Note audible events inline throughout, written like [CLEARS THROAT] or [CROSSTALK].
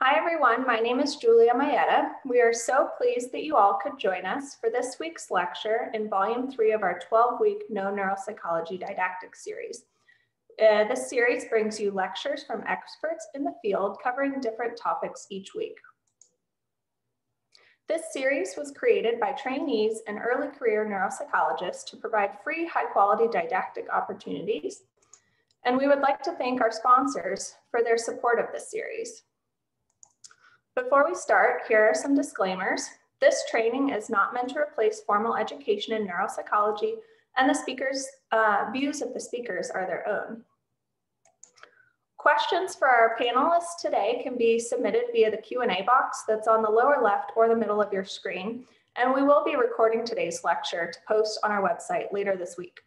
Hi everyone, my name is Julia Mayetta. We are so pleased that you all could join us for this week's lecture in volume three of our 12-week Know Neuropsychology Didactic Series. Uh, this series brings you lectures from experts in the field covering different topics each week. This series was created by trainees and early career neuropsychologists to provide free high quality didactic opportunities. And we would like to thank our sponsors for their support of this series. Before we start, here are some disclaimers. This training is not meant to replace formal education in neuropsychology and the speakers' uh, views of the speakers are their own. Questions for our panelists today can be submitted via the Q&A box that's on the lower left or the middle of your screen, and we will be recording today's lecture to post on our website later this week.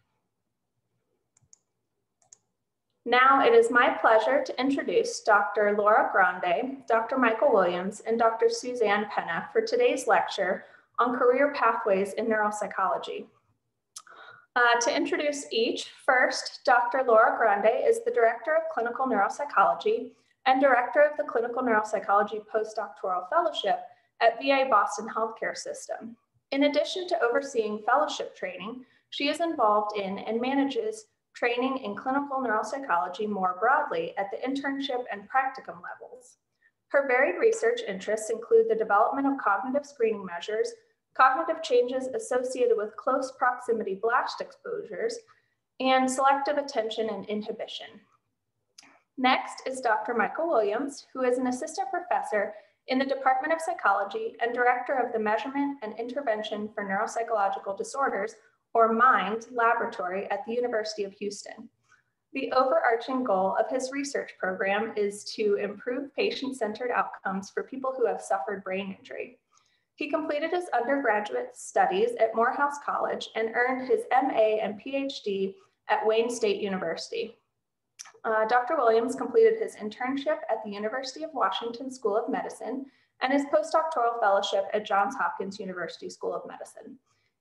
Now it is my pleasure to introduce Dr. Laura Grande, Dr. Michael Williams, and Dr. Suzanne Penna for today's lecture on career pathways in neuropsychology. Uh, to introduce each, first, Dr. Laura Grande is the Director of Clinical Neuropsychology and Director of the Clinical Neuropsychology Postdoctoral Fellowship at VA Boston Healthcare System. In addition to overseeing fellowship training, she is involved in and manages training in clinical neuropsychology more broadly at the internship and practicum levels. Her varied research interests include the development of cognitive screening measures cognitive changes associated with close proximity blast exposures, and selective attention and inhibition. Next is Dr. Michael Williams, who is an assistant professor in the Department of Psychology and director of the Measurement and Intervention for Neuropsychological Disorders, or MIND, laboratory at the University of Houston. The overarching goal of his research program is to improve patient-centered outcomes for people who have suffered brain injury. He completed his undergraduate studies at Morehouse College and earned his MA and PhD at Wayne State University. Uh, Dr. Williams completed his internship at the University of Washington School of Medicine and his postdoctoral fellowship at Johns Hopkins University School of Medicine.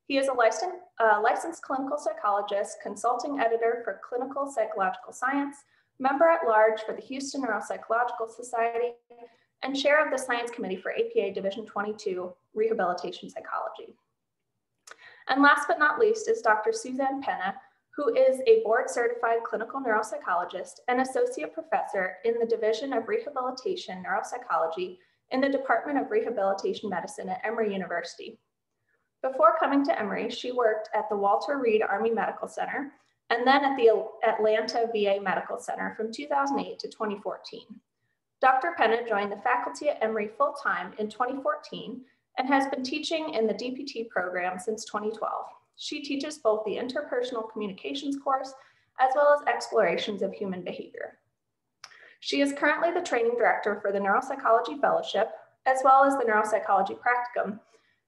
He is a licensed, uh, licensed clinical psychologist, consulting editor for Clinical Psychological Science, member at large for the Houston Neuropsychological Society, and chair of the Science Committee for APA Division 22 Rehabilitation Psychology. And last but not least is Dr. Suzanne Penna, who is a board certified clinical neuropsychologist and associate professor in the Division of Rehabilitation Neuropsychology in the Department of Rehabilitation Medicine at Emory University. Before coming to Emory, she worked at the Walter Reed Army Medical Center and then at the Atlanta VA Medical Center from 2008 to 2014. Dr. Penna joined the faculty at Emory full-time in 2014 and has been teaching in the DPT program since 2012. She teaches both the interpersonal communications course as well as explorations of human behavior. She is currently the training director for the Neuropsychology Fellowship, as well as the Neuropsychology Practicum,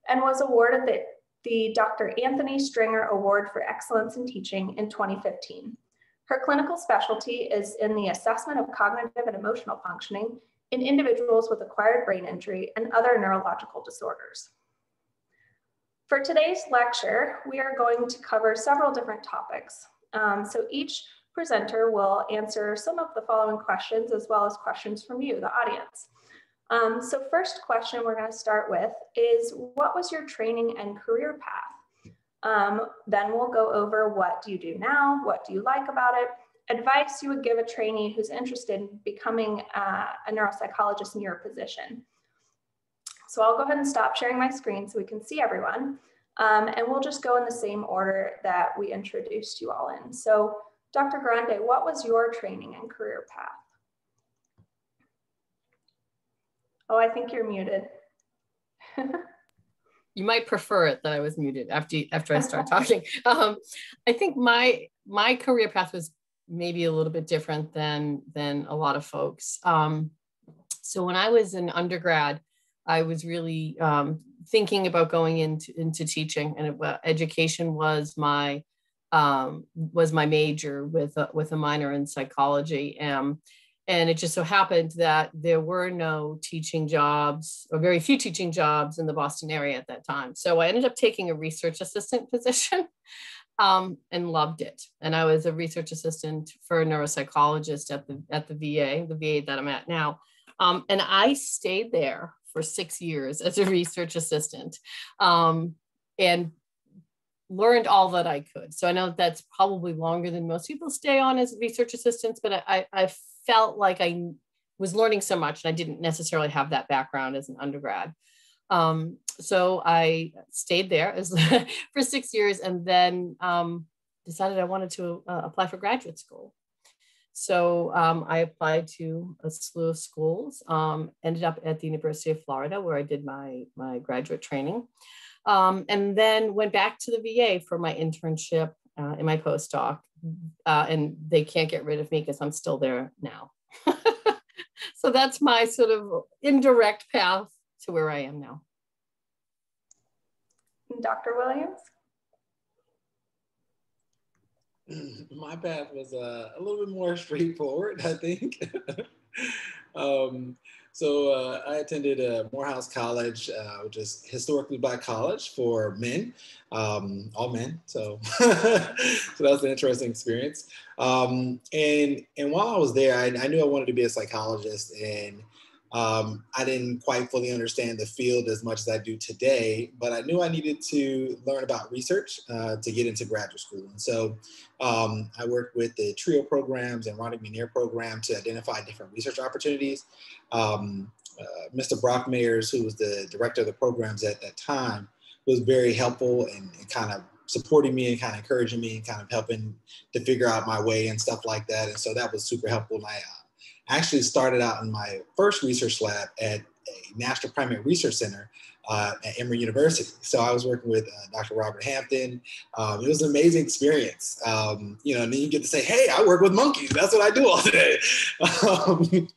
and was awarded the, the Dr. Anthony Stringer Award for Excellence in Teaching in 2015. Her clinical specialty is in the assessment of cognitive and emotional functioning in individuals with acquired brain injury and other neurological disorders. For today's lecture, we are going to cover several different topics. Um, so each presenter will answer some of the following questions as well as questions from you, the audience. Um, so first question we're gonna start with is what was your training and career path? Um, then we'll go over what do you do now? What do you like about it? Advice you would give a trainee who's interested in becoming uh, a neuropsychologist in your position. So I'll go ahead and stop sharing my screen so we can see everyone. Um, and we'll just go in the same order that we introduced you all in. So Dr. Grande, what was your training and career path? Oh, I think you're muted. [LAUGHS] you might prefer it that I was muted after after I start talking. [LAUGHS] Um, I think my my career path was maybe a little bit different than than a lot of folks. Um, so when I was an undergrad, I was really um, thinking about going into into teaching, and it, education was my um, was my major with a, with a minor in psychology. Um, and it just so happened that there were no teaching jobs or very few teaching jobs in the Boston area at that time. So I ended up taking a research assistant position [LAUGHS] um, and loved it. And I was a research assistant for a neuropsychologist at the, at the VA, the VA that I'm at now. Um, and I stayed there for six years as a [LAUGHS] research assistant um, and learned all that I could. So I know that's probably longer than most people stay on as research assistants, but I, I felt like I was learning so much and I didn't necessarily have that background as an undergrad. Um, so I stayed there as, [LAUGHS] for six years and then um, decided I wanted to uh, apply for graduate school. So um, I applied to a slew of schools, um, ended up at the University of Florida where I did my, my graduate training, um, and then went back to the VA for my internship uh, in my postdoc. Uh, and they can't get rid of me because I'm still there now. [LAUGHS] so that's my sort of indirect path to where I am now. Dr. Williams? [CLEARS THROAT] my path was uh, a little bit more [LAUGHS] straightforward, I think. [LAUGHS] um, so uh, I attended uh, Morehouse College, uh, which is historically black college for men, um, all men. So, [LAUGHS] so that was an interesting experience. Um, and and while I was there, I, I, knew I wanted to be a psychologist, and um, I didn't quite fully understand the field as much as I do today, but I knew I needed to learn about research uh, to get into graduate school. And so um, I worked with the TRIO programs and Ronnie McNair program to identify different research opportunities. Um, uh, Mr. Brockmayers, who was the director of the programs at that time, was very helpful and, and kind of supporting me and kind of encouraging me and kind of helping to figure out my way and stuff like that. And so that was super helpful. And I, uh, actually started out in my first research lab at a National Primate Research Center uh, at Emory University. So I was working with uh, Dr. Robert Hampton. Um, it was an amazing experience. Um, you know, and then you get to say, "Hey, I work with monkeys. That's what I do all day." [LAUGHS] um,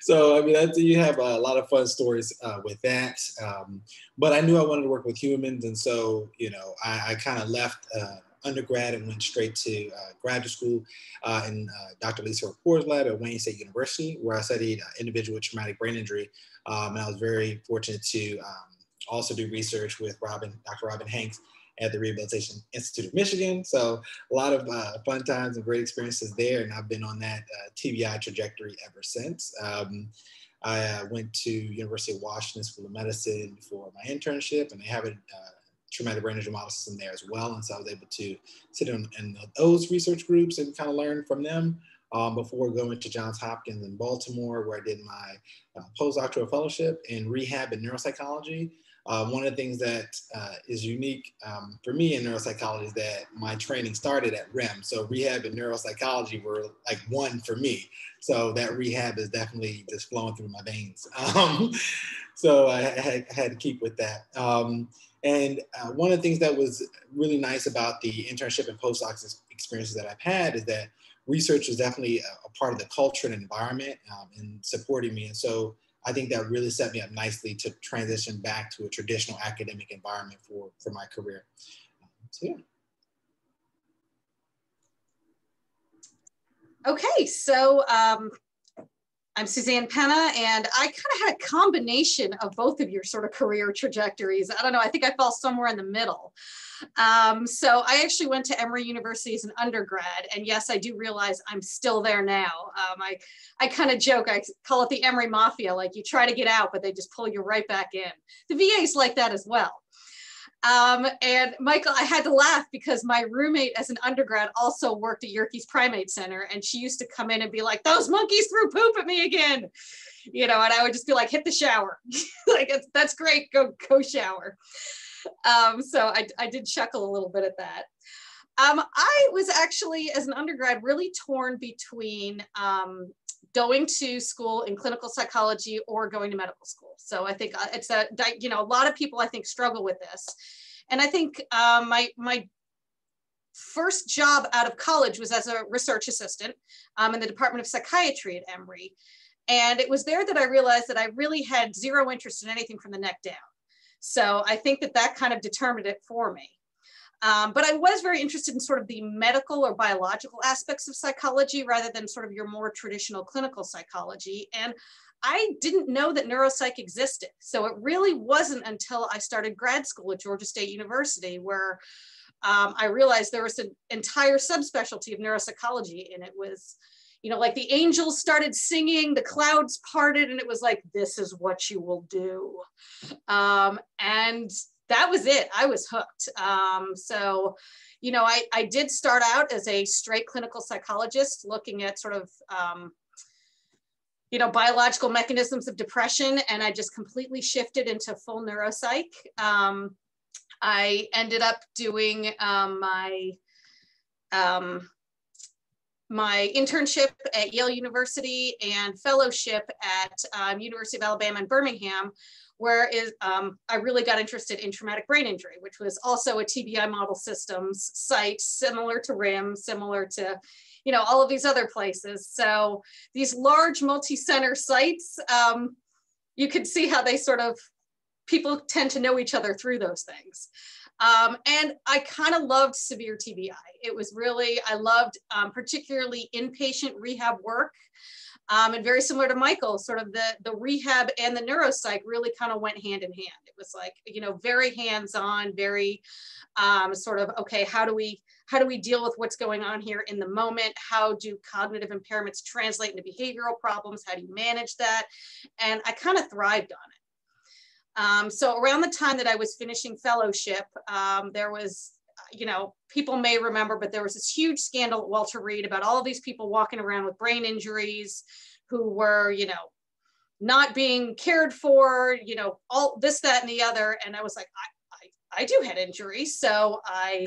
so I mean, I, you have a lot of fun stories uh, with that. Um, but I knew I wanted to work with humans, and so you know, I, I kind of left uh, undergrad and went straight to uh, graduate school uh, in uh, Dr. Lisa Rapport's lab at Wayne State University, where I studied uh, individual with traumatic brain injury. Um, and I was very fortunate to um, also do research with Robin, Dr. Robin Hanks at the Rehabilitation Institute of Michigan. So a lot of uh, fun times and great experiences there. And I've been on that uh, TBI trajectory ever since. Um, I uh, went to University of Washington School of Medicine for my internship, and they have a uh, traumatic brain injury model system there as well. And so I was able to sit in, in those research groups and kind of learn from them um, before going to Johns Hopkins in Baltimore, where I did my uh, postdoctoral fellowship in rehab and neuropsychology. Uh, one of the things that uh, is unique um, for me in neuropsychology is that my training started at RIM. So rehab and neuropsychology were like one for me. So that rehab is definitely just flowing through my veins. [LAUGHS] Um, so I had, I had, to keep with that. Um, and uh, one of the things that was really nice about the internship and postdoc experiences that I've had is that research is definitely a, a part of the culture and environment um, and supporting me. And so I think that really set me up nicely to transition back to a traditional academic environment for, for my career. So yeah. Okay, so um, I'm Suzanne Penna, and I kind of had a combination of both of your sort of career trajectories. I don't know, I think I fell somewhere in the middle. Um, so I actually went to Emory University as an undergrad, and yes, I do realize I'm still there now. Um, I, I kind of joke, I call it the Emory Mafia, like you try to get out, but they just pull you right back in. The VA is like that as well. Um, and Michael, I had to laugh because my roommate as an undergrad also worked at Yerkes Primate Center, and she used to come in and be like, "Those monkeys threw poop at me again," you know, and I would just be like, "Hit the shower, [LAUGHS] like that's great, go go shower." Um, so I, I did chuckle a little bit at that. Um, I was actually, as an undergrad, really torn between um, going to school in clinical psychology or going to medical school. So I think uh, it's a, you know, a lot of people I think struggle with this. And I think um, my, my first job out of college was as a research assistant um, in the Department of Psychiatry at Emory. And it was there that I realized that I really had zero interest in anything from the neck down. So I think that that kind of determined it for me. Um, but I was very interested in sort of the medical or biological aspects of psychology rather than sort of your more traditional clinical psychology. And I didn't know that neuropsych existed. So it really wasn't until I started grad school at Georgia State University where um, I realized there was an entire subspecialty of neuropsychology and it was you know, like the angels started singing, the clouds parted, and it was like, this is what you will do. Um, and that was it. I was hooked. Um, so, you know, I, I did start out as a straight clinical psychologist looking at sort of, um, you know, biological mechanisms of depression, and I just completely shifted into full neuropsych. Um, I ended up doing um, my um, my internship at Yale University and fellowship at um, University of Alabama in Birmingham, where is, um, I really got interested in traumatic brain injury, which was also a TBI model systems site, similar to RIM, similar to, you know, all of these other places. So these large multi-center sites, um, you can see how they sort of, people tend to know each other through those things. Um, and I kind of loved severe TBI. It was really, I loved um, particularly inpatient rehab work. Um, and very similar to Michael, sort of the, the rehab and the neuropsych really kind of went hand in hand. It was like, you know, very hands-on, very um, sort of, okay, how do we, how do we deal with what's going on here in the moment? How do cognitive impairments translate into behavioral problems? How do you manage that? And I kind of thrived on it. Um, so around the time that I was finishing fellowship, um, there was, you know, people may remember, but there was this huge scandal at Walter Reed about all these people walking around with brain injuries who were, you know, not being cared for, you know, all this, that, and the other. And I was like, I, I, I do head injuries. So I,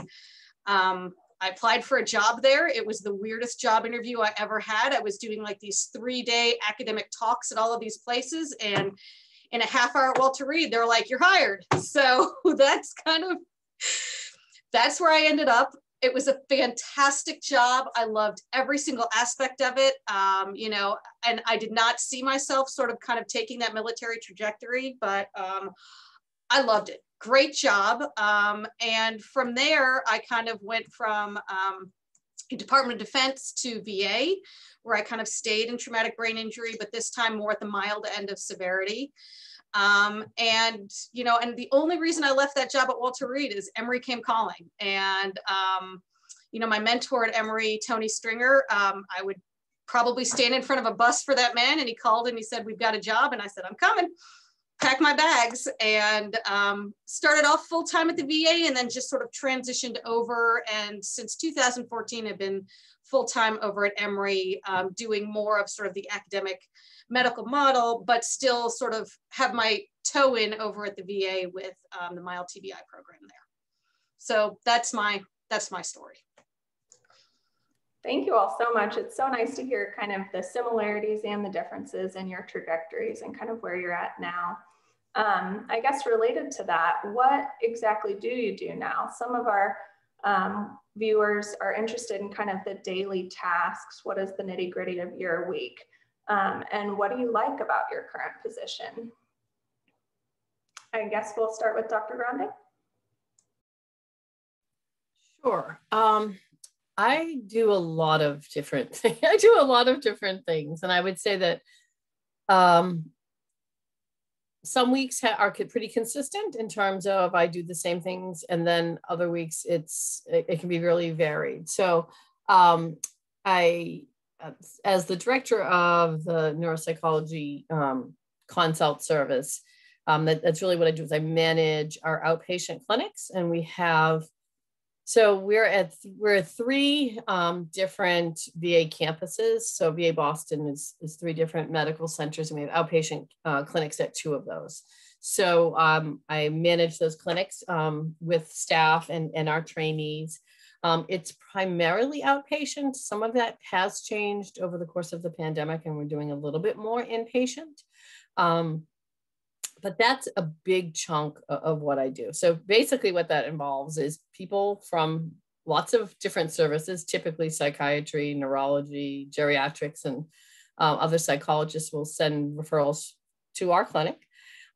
um, I applied for a job there. It was the weirdest job interview I ever had. I was doing like these three day academic talks at all of these places. And in a half hour at Walter Reed, they're like, you're hired. [LAUGHS] So [LAUGHS] that's kind of, that's where I ended up. It was a fantastic job. I loved every single aspect of it. Um, you know, and I did not see myself sort of kind of taking that military trajectory, but um, I loved it. Great job. Um, and from there, I kind of went from um, Department of Defense to VA, where I kind of stayed in traumatic brain injury, but this time more at the mild end of severity. Um, and, you know, and the only reason I left that job at Walter Reed is Emory came calling. And, um, you know, my mentor at Emory, Tony Stringer, um, I would probably stand in front of a bus for that man. And he called and he said, We've got a job. And I said, I'm coming. Packed my bags and um, started off full time at the VA and then just sort of transitioned over. And since 2014, I've been full time over at Emory, um, doing more of sort of the academic medical model, but still sort of have my toe in over at the VA with um, the mild TBI program there. So that's my that's my story. Thank you all so much. It's so nice to hear kind of the similarities and the differences in your trajectories and kind of where you're at now. Um, I guess related to that, what exactly do you do now? Some of our um, viewers are interested in kind of the daily tasks. What is the nitty gritty of your week? Um, and what do you like about your current position? I guess we'll start with Dr. Grande. Sure. Um, I do a lot of different [LAUGHS] things. I do a lot of different things. And I would say that um, some weeks are pretty consistent in terms of I do the same things. And then other weeks it's, it, it can be really varied. So um, I as the director of the neuropsychology um, consult service, um, that, that's really what I do is I manage our outpatient clinics and we have, so we're at, we're at three um, different VA campuses. So VA Boston is, is three different medical centers and we have outpatient uh, clinics at two of those. So um, I manage those clinics um, with staff and, and our trainees. Um, it's primarily outpatient. Some of that has changed over the course of the pandemic, and we're doing a little bit more inpatient. Um, but that's a big chunk of what I do. So basically, what that involves is people from lots of different services, typically psychiatry, neurology, geriatrics, and uh, other psychologists will send referrals to our clinic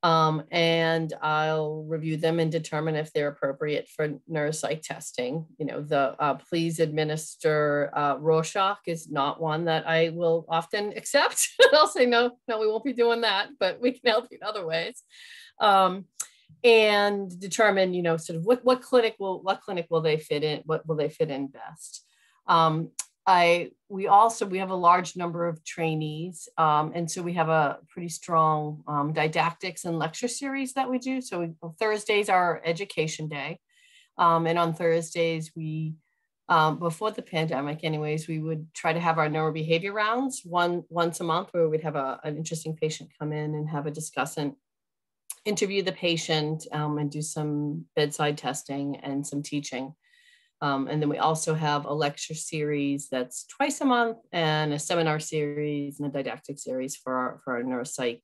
um, and I'll review them and determine if they're appropriate for neuropsych testing. You know, the uh, please administer uh, Rorschach is not one that I will often [LAUGHS] accept. [LAUGHS] I'll say, no, no, we won't be doing that, but we can help you in other ways. Um, and determine, you know, sort of what, what clinic will, what clinic will they fit in, what will they fit in best. Um, I we also we have a large number of trainees, um, and so we have a pretty strong um, didactics and lecture series that we do. So we, Thursdays are education day, um, and on Thursdays we um, before the pandemic, anyways, we would try to have our neurobehavior rounds one once a month, where we'd have a, an interesting patient come in and have a discussant interview the patient um, and do some bedside testing and some teaching. Um, and then we also have a lecture series that's twice a month and a seminar series and a didactic series for our, for our neuropsych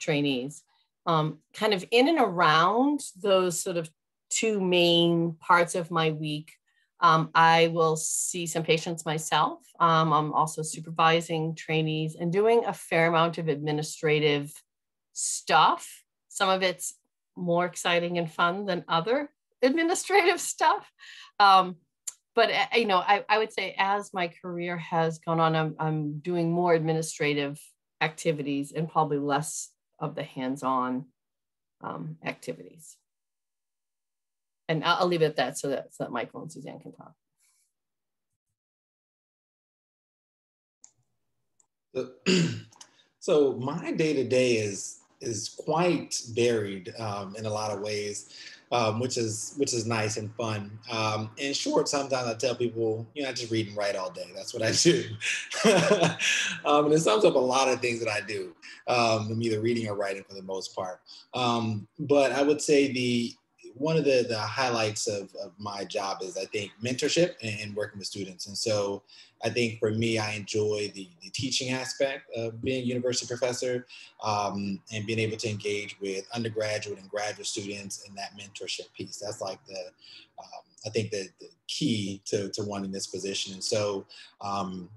trainees. Um, kind of in and around those sort of two main parts of my week, um, I will see some patients myself. Um, I'm also supervising trainees and doing a fair amount of administrative stuff. Some of it's more exciting and fun than other administrative [LAUGHS] stuff. Um, but uh, you know, I, I would say as my career has gone on, I'm, I'm doing more administrative activities and probably less of the hands-on um, activities. And I'll, I'll, leave it at that so that, so that Michael and Suzanne can talk. So [CLEARS THROAT] my day to day is is quite varied um, in a lot of ways um, which is which is nice and fun. Um, in short, sometimes I tell people, you know, I just read and write all day. That's what I [LAUGHS] do, [LAUGHS] um, and it sums up a lot of things that I do. Um, I'm either reading or writing for the most part. Um, but I would say the one of the, the highlights of, of my job is I think mentorship and, and, working with students. And so I think for me, I enjoy the, the teaching aspect of being a university professor um, and being able to engage with undergraduate and graduate students in that mentorship piece. That's like the, um, I think the, the key to, to one in this position. And so um,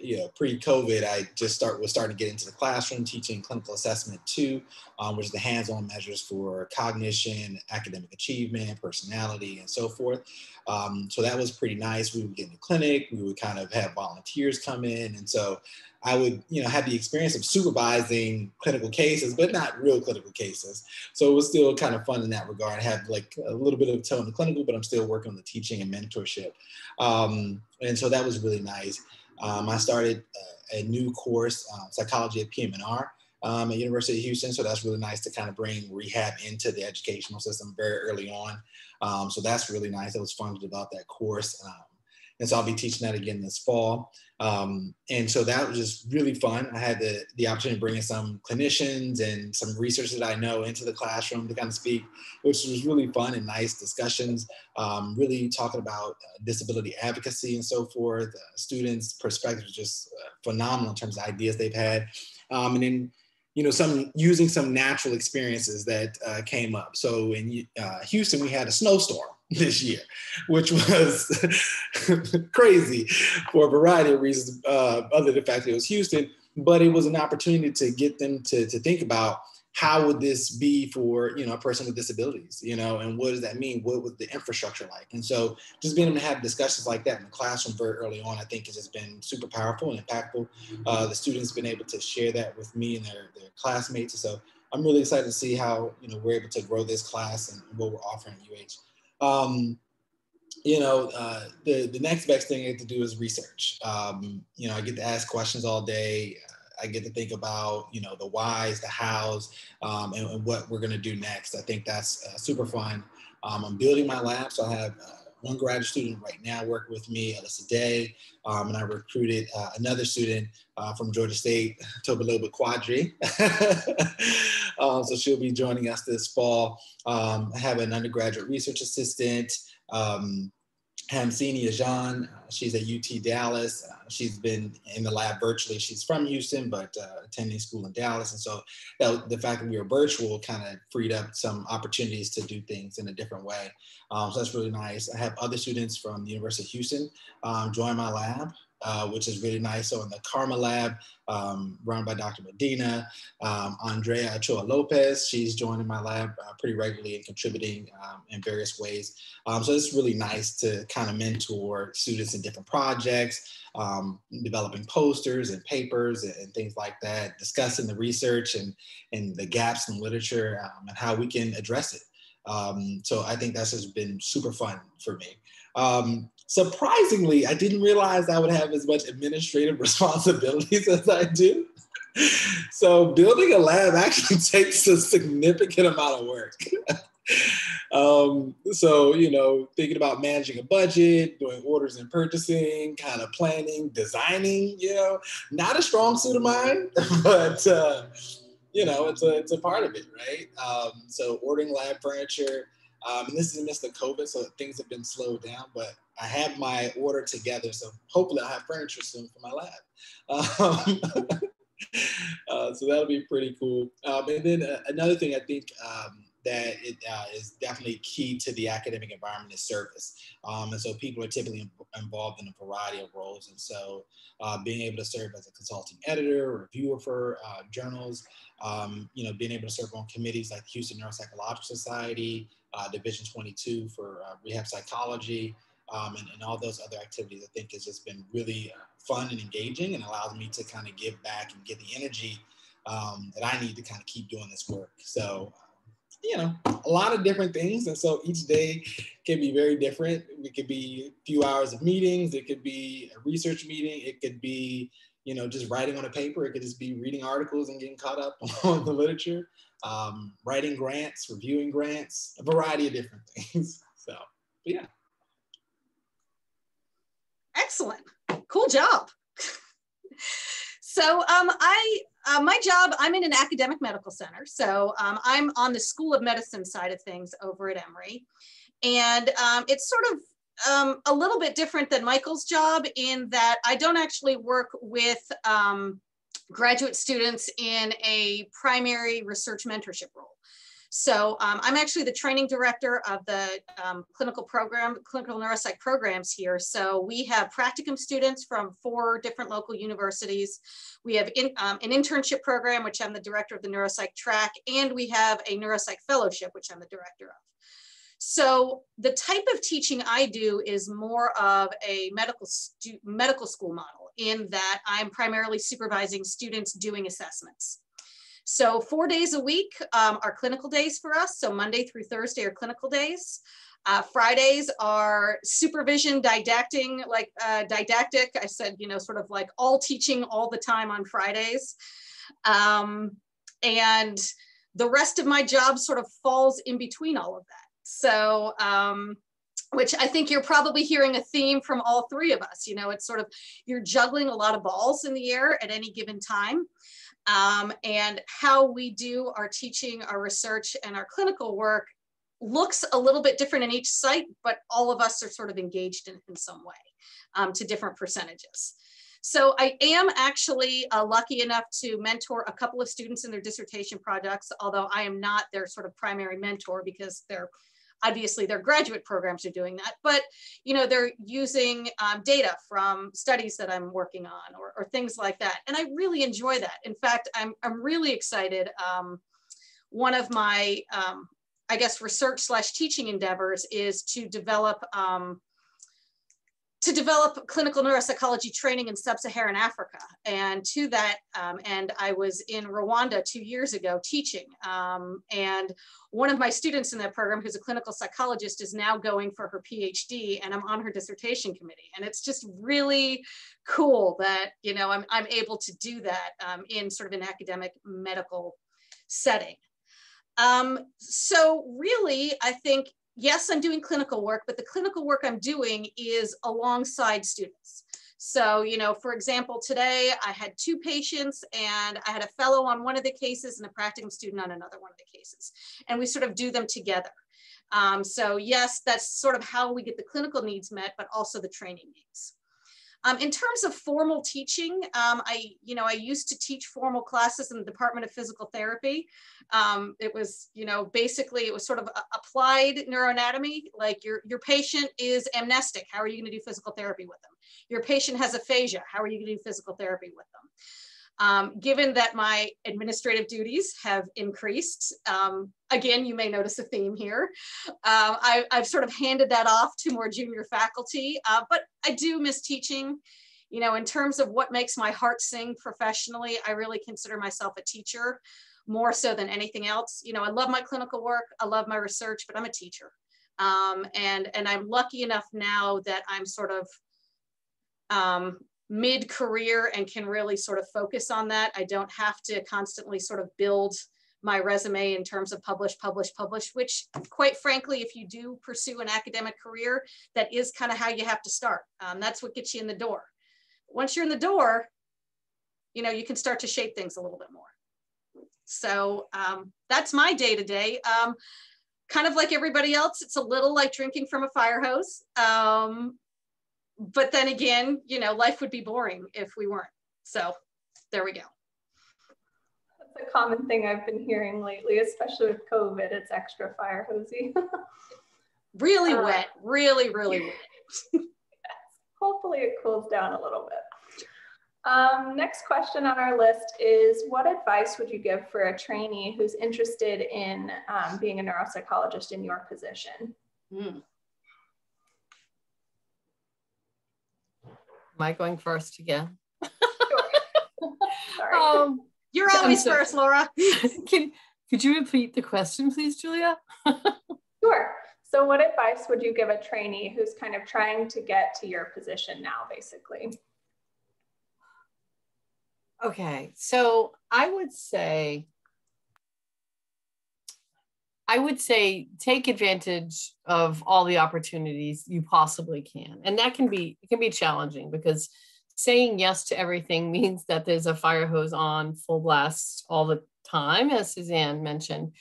you know, pre-COVID, I just start was starting to get into the classroom teaching clinical assessment two, um, which is the hands-on measures for cognition, academic achievement, personality, and so forth. Um, so that was pretty nice. We would get in the clinic, we would kind of have volunteers come in, and so I would, you know, have the experience of supervising clinical cases, but not real clinical cases. So it was still kind of fun in that regard. I have like a little bit of toe in the clinical, but I'm still working on the teaching and mentorship. Um, and so that was really nice. Um, I started uh, a new course, uh, psychology at PM&R um, at University of Houston. So that's really nice to kind of bring rehab into the educational system very early on. Um, so that's really nice. It was fun to develop that course. Um, and so I'll be teaching that again this fall. Um, and so that was just really fun. I had the, the opportunity to bring in some clinicians and some research that I know into the classroom to kind of speak, which was really fun and nice discussions, um, really talking about uh, disability advocacy and so forth. Uh, students' perspective was just uh, phenomenal in terms of ideas they've had. Um, and then you know, some using some natural experiences that uh, came up. So in uh, Houston, we had a snowstorm [LAUGHS] this year, which was [LAUGHS] crazy for a variety of reasons, uh, other than the fact that it was Houston. But it was an opportunity to get them to, to think about how would this be for you know a person with disabilities you know and what does that mean what was the infrastructure like and so just being able to have discussions like that in the classroom very early on i think has just been super powerful and impactful uh, the students have been able to share that with me and their, their classmates so i'm really excited to see how you know we're able to grow this class and what we're offering at uh um, you know, uh, the the next best thing I get to do is research. Um, you know, I get to ask questions all day. I get to think about, you know, the whys, the hows, um, and, and, what we're going to do next. I think that's uh, super fun. Um, I'm building my lab, so I have uh, one graduate student right now working with me, Alyssa Day, um, and I recruited uh, another student uh, from Georgia State, [LAUGHS] Tobaloba Quadri. [LAUGHS] um, so she'll be joining us this fall. Um, I have an undergraduate research assistant. Um, Hamsini Ajan. Uh, she's at UT Dallas. Uh, she's been in the lab virtually. She's from Houston, but uh, attending school in Dallas. And so the fact that we were virtual kind of freed up some opportunities to do things in a different way. Um, so that's really nice. I have other students from the University of Houston um, join my lab uh, which is really nice. So in the Karma Lab, um, run by Dr. Medina, um, Andrea Ochoa Lopez, she's joining my lab uh, pretty regularly and contributing um, in various ways. Um, so it's really nice to kind of mentor students in different projects, um, developing posters and papers and, and, things like that, discussing the research and, and the gaps in literature um, and how we can address it. so I think that's just been super fun for me. Um, surprisingly, I didn't realize I would have as much administrative [LAUGHS] responsibilities as I do. So building a lab actually [LAUGHS] takes a significant amount of work. [LAUGHS] um, so, you know, thinking about managing a budget, doing orders and purchasing, kind of planning, designing, you know, not a strong suit of mine, but, uh, you know, it's a, it's a part of it, right? Um, so ordering lab furniture, um, and this is amidst the COVID, so things have been slowed down, but I have my order together. So hopefully I'll have furniture soon for my lab. Um, [LAUGHS] uh, so that'll be pretty cool. Um, and then uh, another thing I think um, that it uh, is definitely key to the academic environment is service. Um, and so people are typically involved in a variety of roles. And so uh, being able to serve as a consulting editor reviewer for uh, journals, um, you know, being able to serve on committees like the Houston Neuropsychological Society, uh, Division 22 for uh, rehab psychology, um, and, and, all those other activities, I think has just been really uh, fun and engaging and allows me to kind of give back and get the energy um, that I need to kind of keep doing this work. So you know, a lot of different things. And so each day can be very different. It could be a few hours of meetings. It could be a research meeting. It could be, you know, just writing on a paper. It could just be reading articles and getting caught up [LAUGHS] on the literature, um, writing grants, reviewing grants, a variety of different [LAUGHS] things. So, yeah. Excellent. Cool job. [LAUGHS] so um, I uh, my job, I'm in an academic medical center. So um, I'm on the School of Medicine side of things over at Emory. And um, it's sort of um, a little bit different than Michael's job in that I don't actually work with um, graduate students in a primary research mentorship role. So um, I'm actually the training director of the um, clinical program, clinical neuropsych programs here. So we have practicum students from four different local universities. We have in, um, an internship program, which I'm the director of the neuropsych track, and we have a neuropsych fellowship, which I'm the director of. So the type of teaching I do is more of a medical medical school model in that I'm primarily supervising students doing assessments. So four days a week um, are clinical days for us. So Monday through Thursday are clinical days. Uh, Fridays are supervision, didacting, like uh, didactic. I said, you know, sort of like all teaching all the time on Fridays. Um, and the rest of my job sort of falls in between all of that. So, um, which I think you're probably hearing a theme from all three of us. You know, it's sort of you're juggling a lot of balls in the air at any given time um, and how we do our teaching, our research, and our clinical work looks a little bit different in each site, but all of us are sort of engaged in, in some way um, to different percentages. So I am actually uh, lucky enough to mentor a couple of students in their dissertation projects, although I am not their sort of primary mentor because they're obviously their graduate programs are doing that, but you know, they're using um, data from studies that I'm working on or, or, things like that. And I really enjoy that. In fact, I'm, I'm really excited. Um, one of my, um, I guess, research slash teaching endeavors is to develop um, to develop clinical neuropsychology training in sub-Saharan Africa. And to that, um, and I was in Rwanda two years ago teaching. Um, and one of my students in that program, who's a clinical psychologist, is now going for her PhD and I'm on her dissertation committee. And it's just really cool that, you know, I'm, I'm able to do that um, in sort of an academic medical setting. Um, so really, I think yes, I'm doing clinical work, but the clinical work I'm doing is alongside students. So, you know, for example, today I had two patients and I had a fellow on one of the cases and a practicum student on another one of the cases. And we sort of do them together. Um, so yes, that's sort of how we get the clinical needs met, but also the training needs. Um, in terms of formal teaching, um, I, you know, I used to teach formal classes in the Department of Physical Therapy. Um, it was, you know, basically it was sort of applied neuroanatomy, like your, your patient is amnestic. How are you gonna do physical therapy with them? Your patient has aphasia. How are you gonna do physical therapy with them? Um, given that my administrative duties have increased, um, again, you may notice a theme here. Uh, I, have sort of handed that off to more junior faculty, uh, but I do miss teaching. You know, in terms of what makes my heart sing professionally, I really consider myself a teacher more so than anything else. You know, I love my clinical work, I love my research, but I'm a teacher. Um, and, and I'm lucky enough now that I'm sort of um, mid-career and can really sort of focus on that. I don't have to constantly sort of build my resume in terms of publish, publish, publish, which quite frankly, if you do pursue an academic career, that is kind of how you have to start. Um, that's what gets you in the door. Once you're in the door, you know, you can start to shape things a little bit more. So um, that's my day to day. Um, kind of like everybody else, it's a little like drinking from a fire hose. Um, but then again, you know, life would be boring if we weren't. So there we go. That's a common thing I've been hearing lately, especially with COVID. It's extra fire hosey. [LAUGHS] really uh, wet, really, really [LAUGHS] wet. yes. Hopefully it cools down a little bit. Um, next question on our list is what advice would you give for a trainee who's interested in um, being a neuropsychologist in your position? Mm. Am I going first again? [LAUGHS] Sorry. Um, You're always first, Laura. [LAUGHS] Can, could you repeat the question, please, Julia? [LAUGHS] sure. So what advice would you give a trainee who's kind of trying to get to your position now, basically? Okay, so I would say I would say take advantage of all the opportunities you possibly can. And that can be it can be challenging because saying yes to everything [LAUGHS] means that there's a fire hose on full blast all the time, as Suzanne mentioned.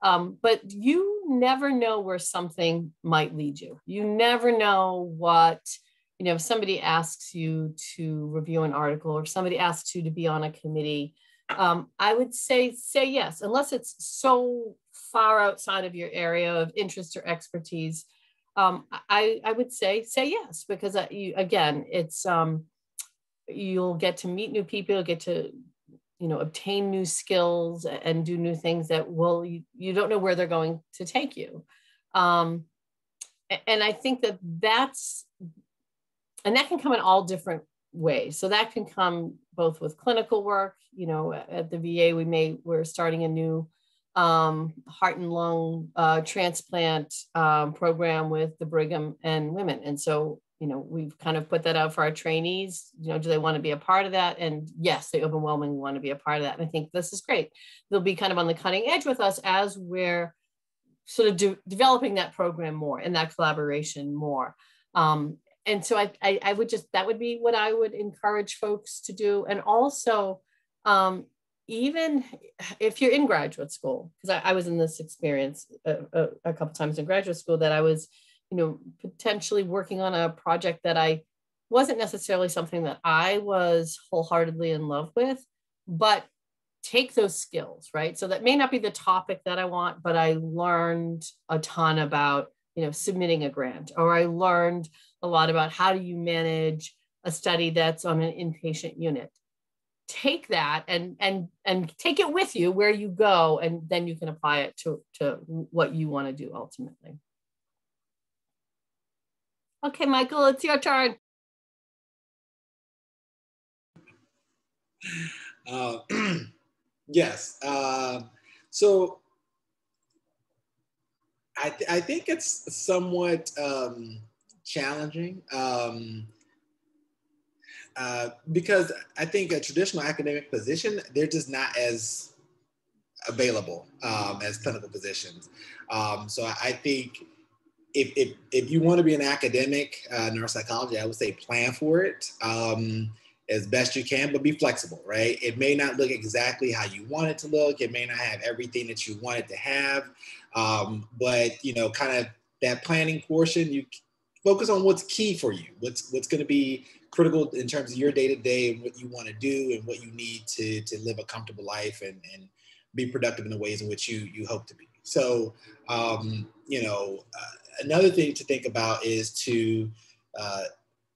Um, but you never know where something might lead you. You never know what, you know, if somebody asks you to review an article or somebody asks you to be on a committee, um, I would say say yes, unless it's so far outside of your area of interest or expertise, um, I, I would say say yes because uh, you, again, it's um, you'll get to meet new people, you'll get to you know obtain new skills and do new things that will you, you don't know where they're going to take you. Um, and I think that that's and that can come in all different ways. So that can come both with clinical work. You know, at the VA, we may we're starting a new um, heart and lung uh, transplant um, program with the Brigham and women. And so, you know, we've kind of put that out for our trainees. You know, do they want to be a part of that? And yes, they overwhelmingly want to be a part of that. And I think this is great. They'll be kind of on the cutting edge with us as we're sort of de developing that program more and that collaboration more. Um, and so I, I, I, would just, that would be what I would encourage folks to do. And also, um, even if you're in graduate school, because I, I, was in this experience a, a, a couple times in graduate school that I was, you know, potentially working on a project that I wasn't necessarily something that I was wholeheartedly in love with, but take those skills, right? So that may not be the topic that I want, but I learned a ton about, you know, submitting a grant, or I learned a lot about how do you manage a study that's on an inpatient unit take that and and and take it with you where you go and then you can apply it to to what you want to do ultimately. Okay michael it's your turn. Uh, [CLEARS THROAT] yes uh, so I, th- I think it's somewhat um, challenging um, uh, because I think a traditional academic position, they're just not as available um, as clinical positions. Um, so I think if, if, if you want to be an academic uh, neuropsychology, I would say plan for it um, as best you can, but be flexible, right? It may not look exactly how you want it to look. It may not have everything that you want it to have, um, but you know, kind of that planning portion, you focus on what's key for you. What's what's going to be critical in terms of your day to day and what you want to do and what you need to to live a comfortable life and and be productive in the ways in which you you hope to be. So um, you know, uh, another thing to think about is to uh,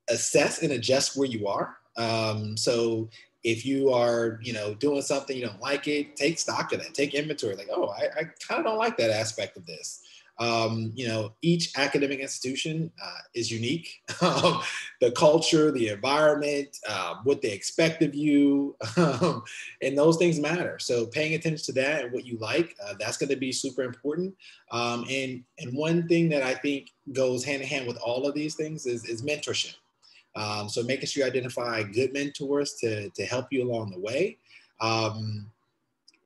assess and adjust where you are. Um, so if you are, you know, doing something you don't like it, take stock of that. Take inventory. Like, oh, I, I kind of don't like that aspect of this. Um, you know, each academic institution uh, is unique. [LAUGHS] The culture, the environment, uh, what they expect of you, um, and those things matter. So paying attention to that and what you like, uh, that's going to be super important. Um, and and one thing that I think goes hand in hand with all of these things is, is mentorship. Um, so making sure you identify good mentors to, to help you along the way. Um,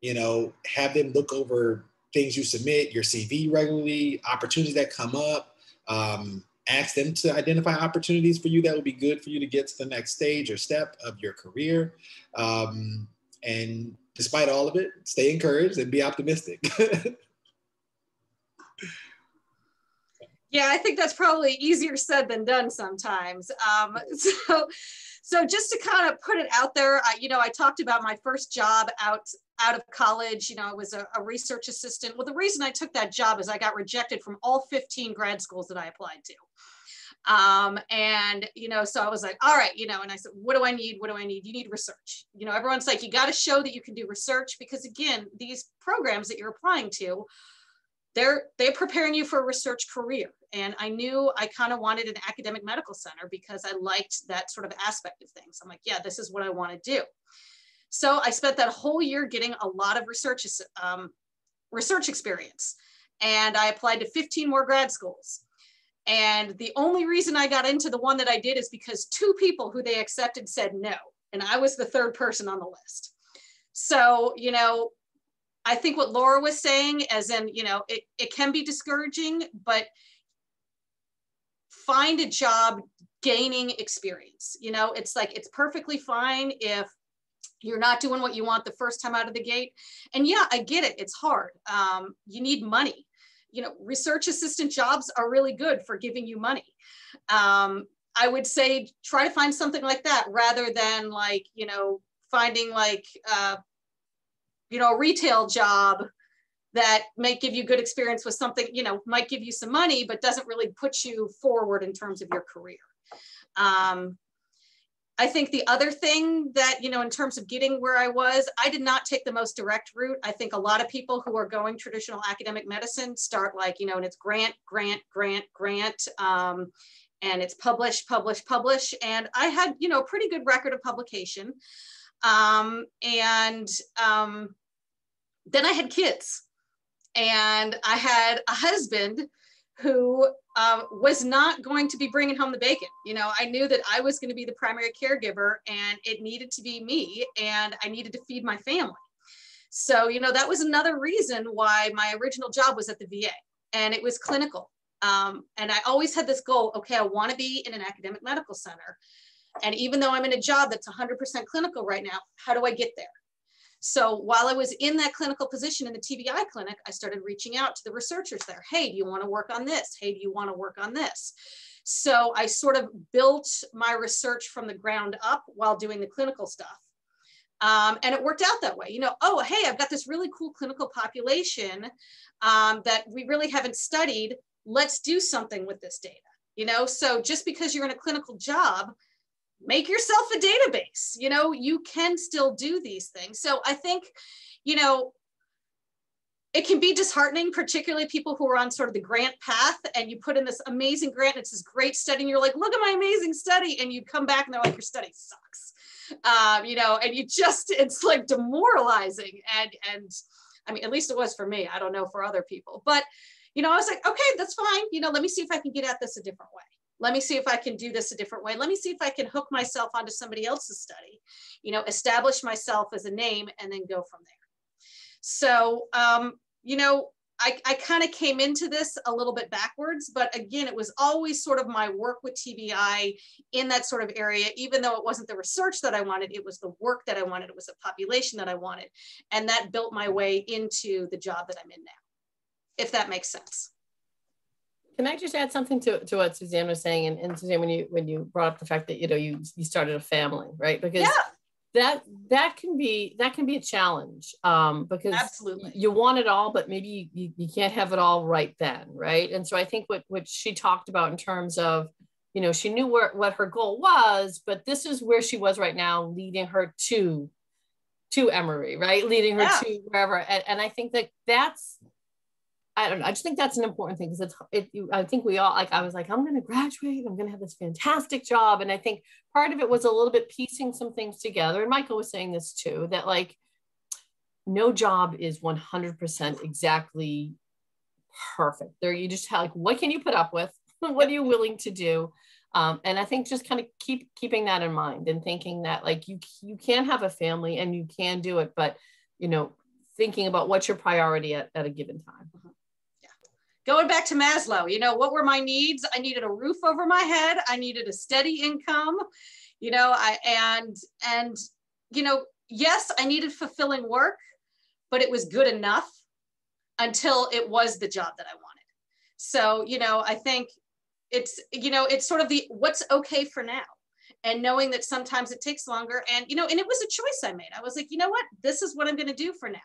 you know, have them look over things you submit, your CV regularly, opportunities that come up. Um, ask them to identify opportunities for you that would be good for you to get to the next stage or step of your career. Um, and despite all of it, stay encouraged and be optimistic. [LAUGHS] yeah, I think that's probably easier said than done sometimes. Um, [LAUGHS] so, so just to kind of put it out there, I, you know, I talked about my first job out out of college. You know, I was a, a, research assistant. Well, the reason I took that job is I got rejected from all 15 grad schools that I applied to. Um, and you know, so I was like, all right, you know, and I said, what do I need? What do I need? You need research. You know, everyone's like, you got to show that you can do research because again, these programs that you're applying to they're they're preparing you for a research career. And i knew i kind of wanted an academic medical center because i liked that sort of aspect of things. I'm like yeah this is what i want to do. So i spent that whole year getting a lot of research um, research experience. And i applied to 15 more grad schools. And the only reason i got into the one that i did is because two people who they accepted said no. And i was the third person on the list. So you know I think what Laura was saying, as in, you know, it, it can be discouraging, but find a job gaining experience. You know, it's like, it's perfectly fine if you're not doing what you want the first time out of the gate. And yeah, I get it. It's hard. Um, you need money. You know, research assistant jobs are really good for giving you money. Um, I would say try to find something like that rather than like, you know, finding like uh, you know, a retail job that might give you good experience with something, you know, might give you some money, but doesn't really put you forward in terms of your career. Um, I think the other thing that, you know, in terms of getting where I was, I did not take the most direct route. I think a lot of people who are going traditional academic medicine start like, you know, and it's grant, grant, grant, grant. Um, and it's publish, publish, publish. And I had, you know, a pretty good record of publication. Um, and um, then I had kids, and I had a husband who uh, was not going to be bringing home the bacon. You know, I knew that I was going to be the primary caregiver, and it needed to be me, and I needed to feed my family. So, you know, that was another reason why my original job was at the VA, and it was clinical. Um, and I always had this goal okay, I want to be in an academic medical center. And even though I'm in a job that's 100% clinical right now, how do I get there? So while I was in that clinical position in the TBI clinic, I started reaching out to the researchers there. Hey, do you want to work on this? Hey, do you want to work on this? So I sort of built my research from the ground up while doing the clinical stuff. Um, and it worked out that way. You know, oh, hey, I've got this really cool clinical population um, that we really haven't studied. Let's do something with this data. You know, so just because you're in a clinical job make yourself a database you know you can still do these things. So i think you know it can be disheartening particularly people who are on sort of the grant path and you put in this amazing grant it's this great study and you're like look at my amazing study. And you come back and they're like your study sucks. Um, you know and you just it's like demoralizing and and i mean at least it was for me. I don't know for other people but you know i was like okay that's fine. You know let me see if i can get at this a different way let me see if I can do this a different way. Let me see if I can hook myself onto somebody else's study, you know, establish myself as a name and then go from there. So, um, you know, I, I kind of came into this a little bit backwards, but again, it was always sort of my work with TBI in that sort of area, even though it wasn't the research that I wanted, it was the work that I wanted, it was a population that I wanted. And that built my way into the job that I'm in now, if that makes sense. Can I just add something to, to what Suzanne was saying? And, and Suzanne, when you when you brought up the fact that you know you you started a family, right? Because yeah. that that can be that can be a challenge um, because absolutely you want it all, but maybe you, you can't have it all right then, right? And so I think what what she talked about in terms of you know she knew where what her goal was, but this is where she was right now, leading her to to Emory, right? Leading her yeah. to wherever, and, and I think that that's I don't know. I just think that's an important thing because it's it. You, I think we all like. I was like, I'm going to graduate. I'm going to have this fantastic job, and I think part of it was a little bit piecing some things together. And Michael was saying this too that like, no job is 100% exactly perfect. There, you just have like, what can you put up with? [LAUGHS] what are you willing to do? Um, and I think just kind of keep keeping that in mind and thinking that like you you can have a family and you can do it, but you know, thinking about what's your priority at, at a given time. Going back to Maslow, you know, what were my needs? I needed a roof over my head. I needed a steady income, you know, I and and you know, yes, I needed fulfilling work, but it was good enough until it was the job that I wanted. So, you know, I think it's, you know, it's sort of the what's okay for now and knowing that sometimes it takes longer and you know and it was a choice i made. I was like you know what? This is what i'm going to do for now.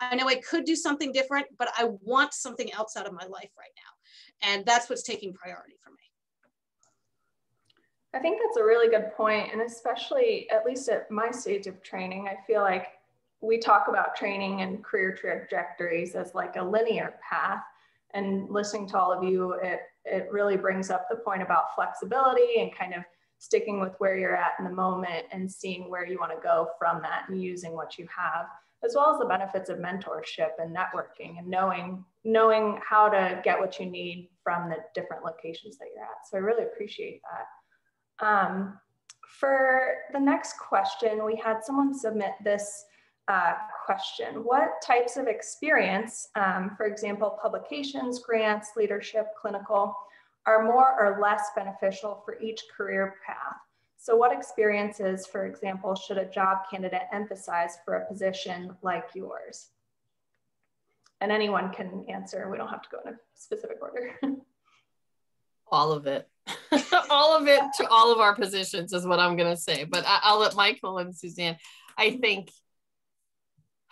I know i could do something different but i want something else out of my life right now and that's what's taking priority for me. I think that's a really good point and especially at least at my stage of training i feel like we talk about training and career trajectories as like a linear path and listening to all of you, it, it really brings up the point about flexibility and kind of sticking with where you're at in the moment and seeing where you want to go from that and using what you have as well as the benefits of mentorship and networking and knowing knowing how to get what you need from the different locations that you're at so i really appreciate that um, for the next question we had someone submit this uh, question. What types of experience, um, for example, publications, grants, leadership, clinical, are more or less beneficial for each career path? So what experiences, for example, should a job candidate emphasize for a position like yours? And anyone can answer. We don't have to go in a specific order. [LAUGHS] all of it. [LAUGHS] all of it to all of our positions is what I'm going to say. But I, will let Michael and Suzanne. I think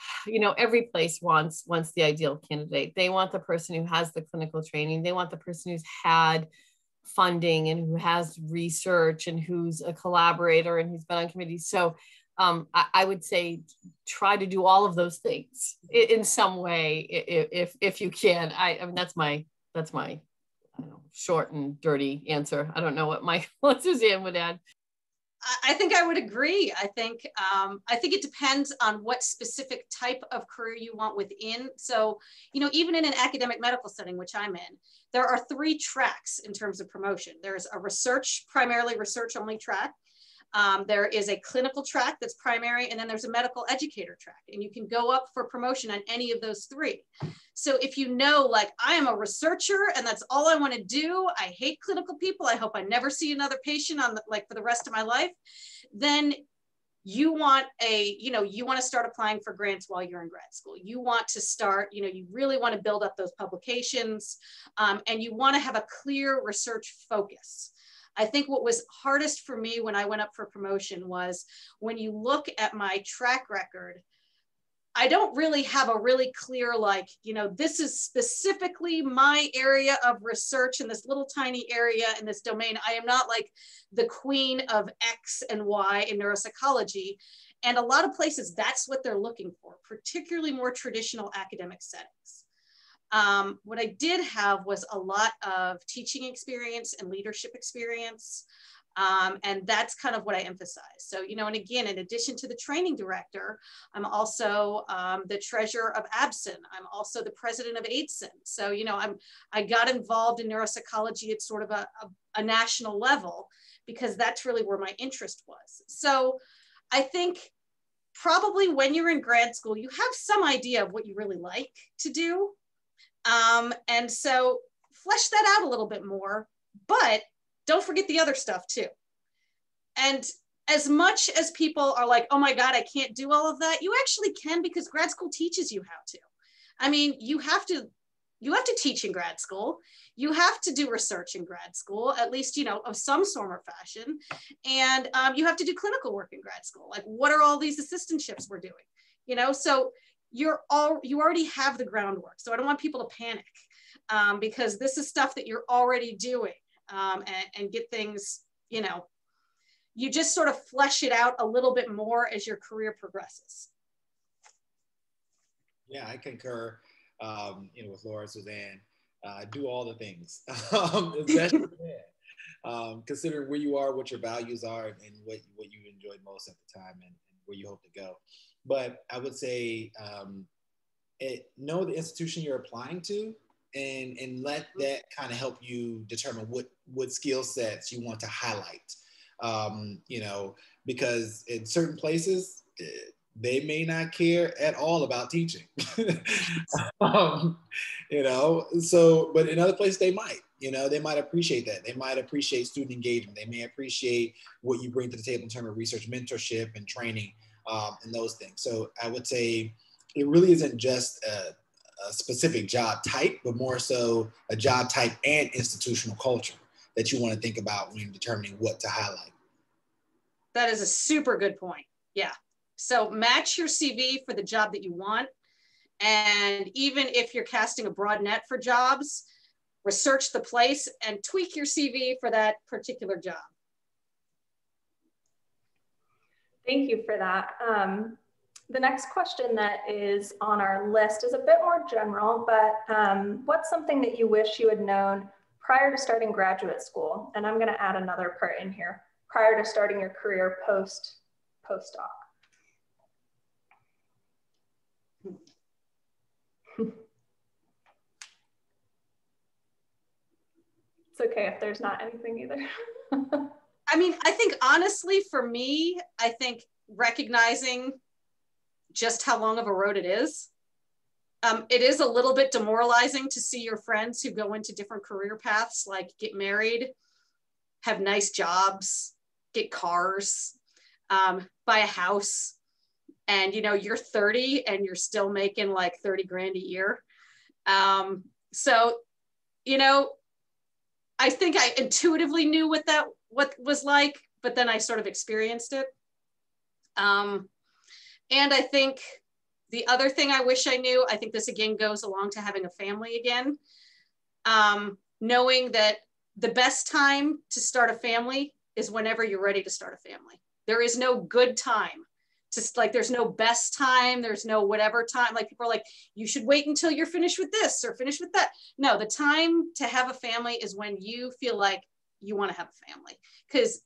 [SIGHS] you know every place wants wants the ideal candidate. They want the person who has the clinical training. They want the person who's had funding and who has research and who's a collaborator and who's been on committees. So um, I, I, would say try to do all of those things in, in some way if if you can. I, I mean that's my that's my know, short and dirty answer. I don't know what my [LAUGHS] what suzanne would add I think I would agree. I think um, I think it depends on what specific type of career you want within. So, you know, even in an academic medical setting, which I'm in, there are three tracks in terms of promotion. There's a research, primarily research only track. Um, there is a clinical track that's primary, and then there's a medical educator track, and you can go up for promotion on any of those three. So if you know, like, I am a researcher and that's all I want to do, I hate clinical people, I hope I never see another patient on the, like for the rest of my life, then you want a you know you want to start applying for grants while you're in grad school you want to start you know you really want to build up those publications um, and you want to have a clear research focus I think what was hardest for me when I went up for promotion was when you look at my track record, I don't really have a really clear, like, you know, this is specifically my area of research in this little tiny area in this domain. I am not like the queen of X and Y in neuropsychology. And a lot of places, that's what they're looking for, particularly more traditional academic settings. Um, what I did have was a lot of teaching experience and leadership experience. Um, and that's kind of what I emphasize. So, you know, and again, in addition to the training director, I'm also um, the treasurer of ABSIN. I'm also the president of AIDSIN. So, you know, I'm, I got involved in neuropsychology at sort of a, a, a national level because that's really where my interest was. So I think probably when you're in grad school, you have some idea of what you really like to do. Um, and so flesh that out a little bit more, but don't forget the other stuff too. And as much as people are like, oh my God, I can't do all of that, you actually can because grad school teaches you how to. I mean, you have to you have to teach in grad school you have to do research in grad school at least you know of some sort or fashion and um, you have to do clinical work in grad school like what are all these assistantships we're doing you know so you're all you already have the groundwork so i don't want people to panic um, because this is stuff that you're already doing um, and, and get things you know you just sort of flesh it out a little bit more as your career progresses yeah i concur um, you know, with Laura Suzanne. Uh, do all the things, [LAUGHS] um. Um, considering where you are, what your values are, and what, what you enjoyed most at the time and, and where you hope to go. But I would say um, it, know the institution you're applying to and, and let that kind of help you determine what, what skill sets you want to highlight. Um, you know, because in certain places, eh, they may not care at all about teaching. [LAUGHS] um, you know, so, but in other places they might, you know, they might appreciate that. They might appreciate student engagement. They may appreciate what you bring to the table in terms of research mentorship and training um, and those things. So I would say it really isn't just a, a specific job type, but more so a job type and institutional culture that you want to think about when determining what to highlight. That is a super good point. Yeah. So match your CV for the job that you want. And even if you're casting a broad net for jobs, research the place and tweak your CV for that particular job. Thank you for that. Um, the next question that is on our list is a bit more general, but um, what's something that you wish you had known prior to starting graduate school? And I'm going to add another part in here prior to starting your career post postdoc? [LAUGHS] it's okay if there's not anything either. [LAUGHS] I mean, I think honestly, for me, I think recognizing just how long of a road it is. Um, it is a little bit demoralizing to see your friends who go into different career paths, like get married, have nice jobs, get cars, um, buy a house, and you know you're 30 and you're still making like 30 grand a year. Um, so, you know, I think I intuitively knew what that what was like, but then I sort of experienced it. Um, and I think the other thing I wish I knew, I think this again goes along to having a family again. Um, knowing that the best time to start a family is whenever you're ready to start a family. There is no good time. Just like there's no best time, there's no whatever time. Like people are like, you should wait until you're finished with this or finished with that. No, the time to have a family is when you feel like you want to have a family because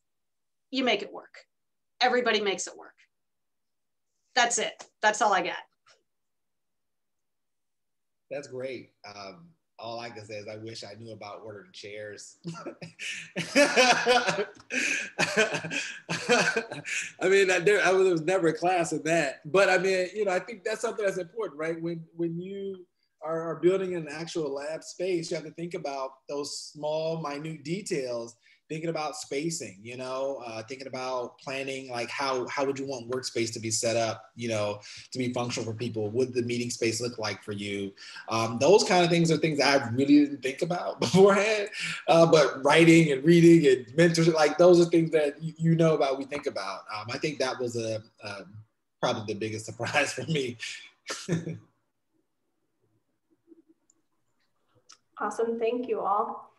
you make it work. Everybody makes it work. That's it. That's all I got. That's great. Um, all I can say is I wish I knew about ordering chairs. [LAUGHS] I mean, there, I, there was never a class in that, but I mean, you know, I think that's something that's important, right? When when you are, are building an actual lab space, you have to think about those small, minute details thinking about spacing, you know, uh, thinking about planning, like how, how would you want workspace to be set up, you know, to be functional for people? would the meeting space look like for you? Um, those kind of things are things I really didn't think about [LAUGHS] beforehand, uh, but writing and reading and mentorship, like those are things that you, you know about, we think about. Um, I think that was a, um, probably the biggest [LAUGHS] surprise for me. [LAUGHS] awesome, thank you all.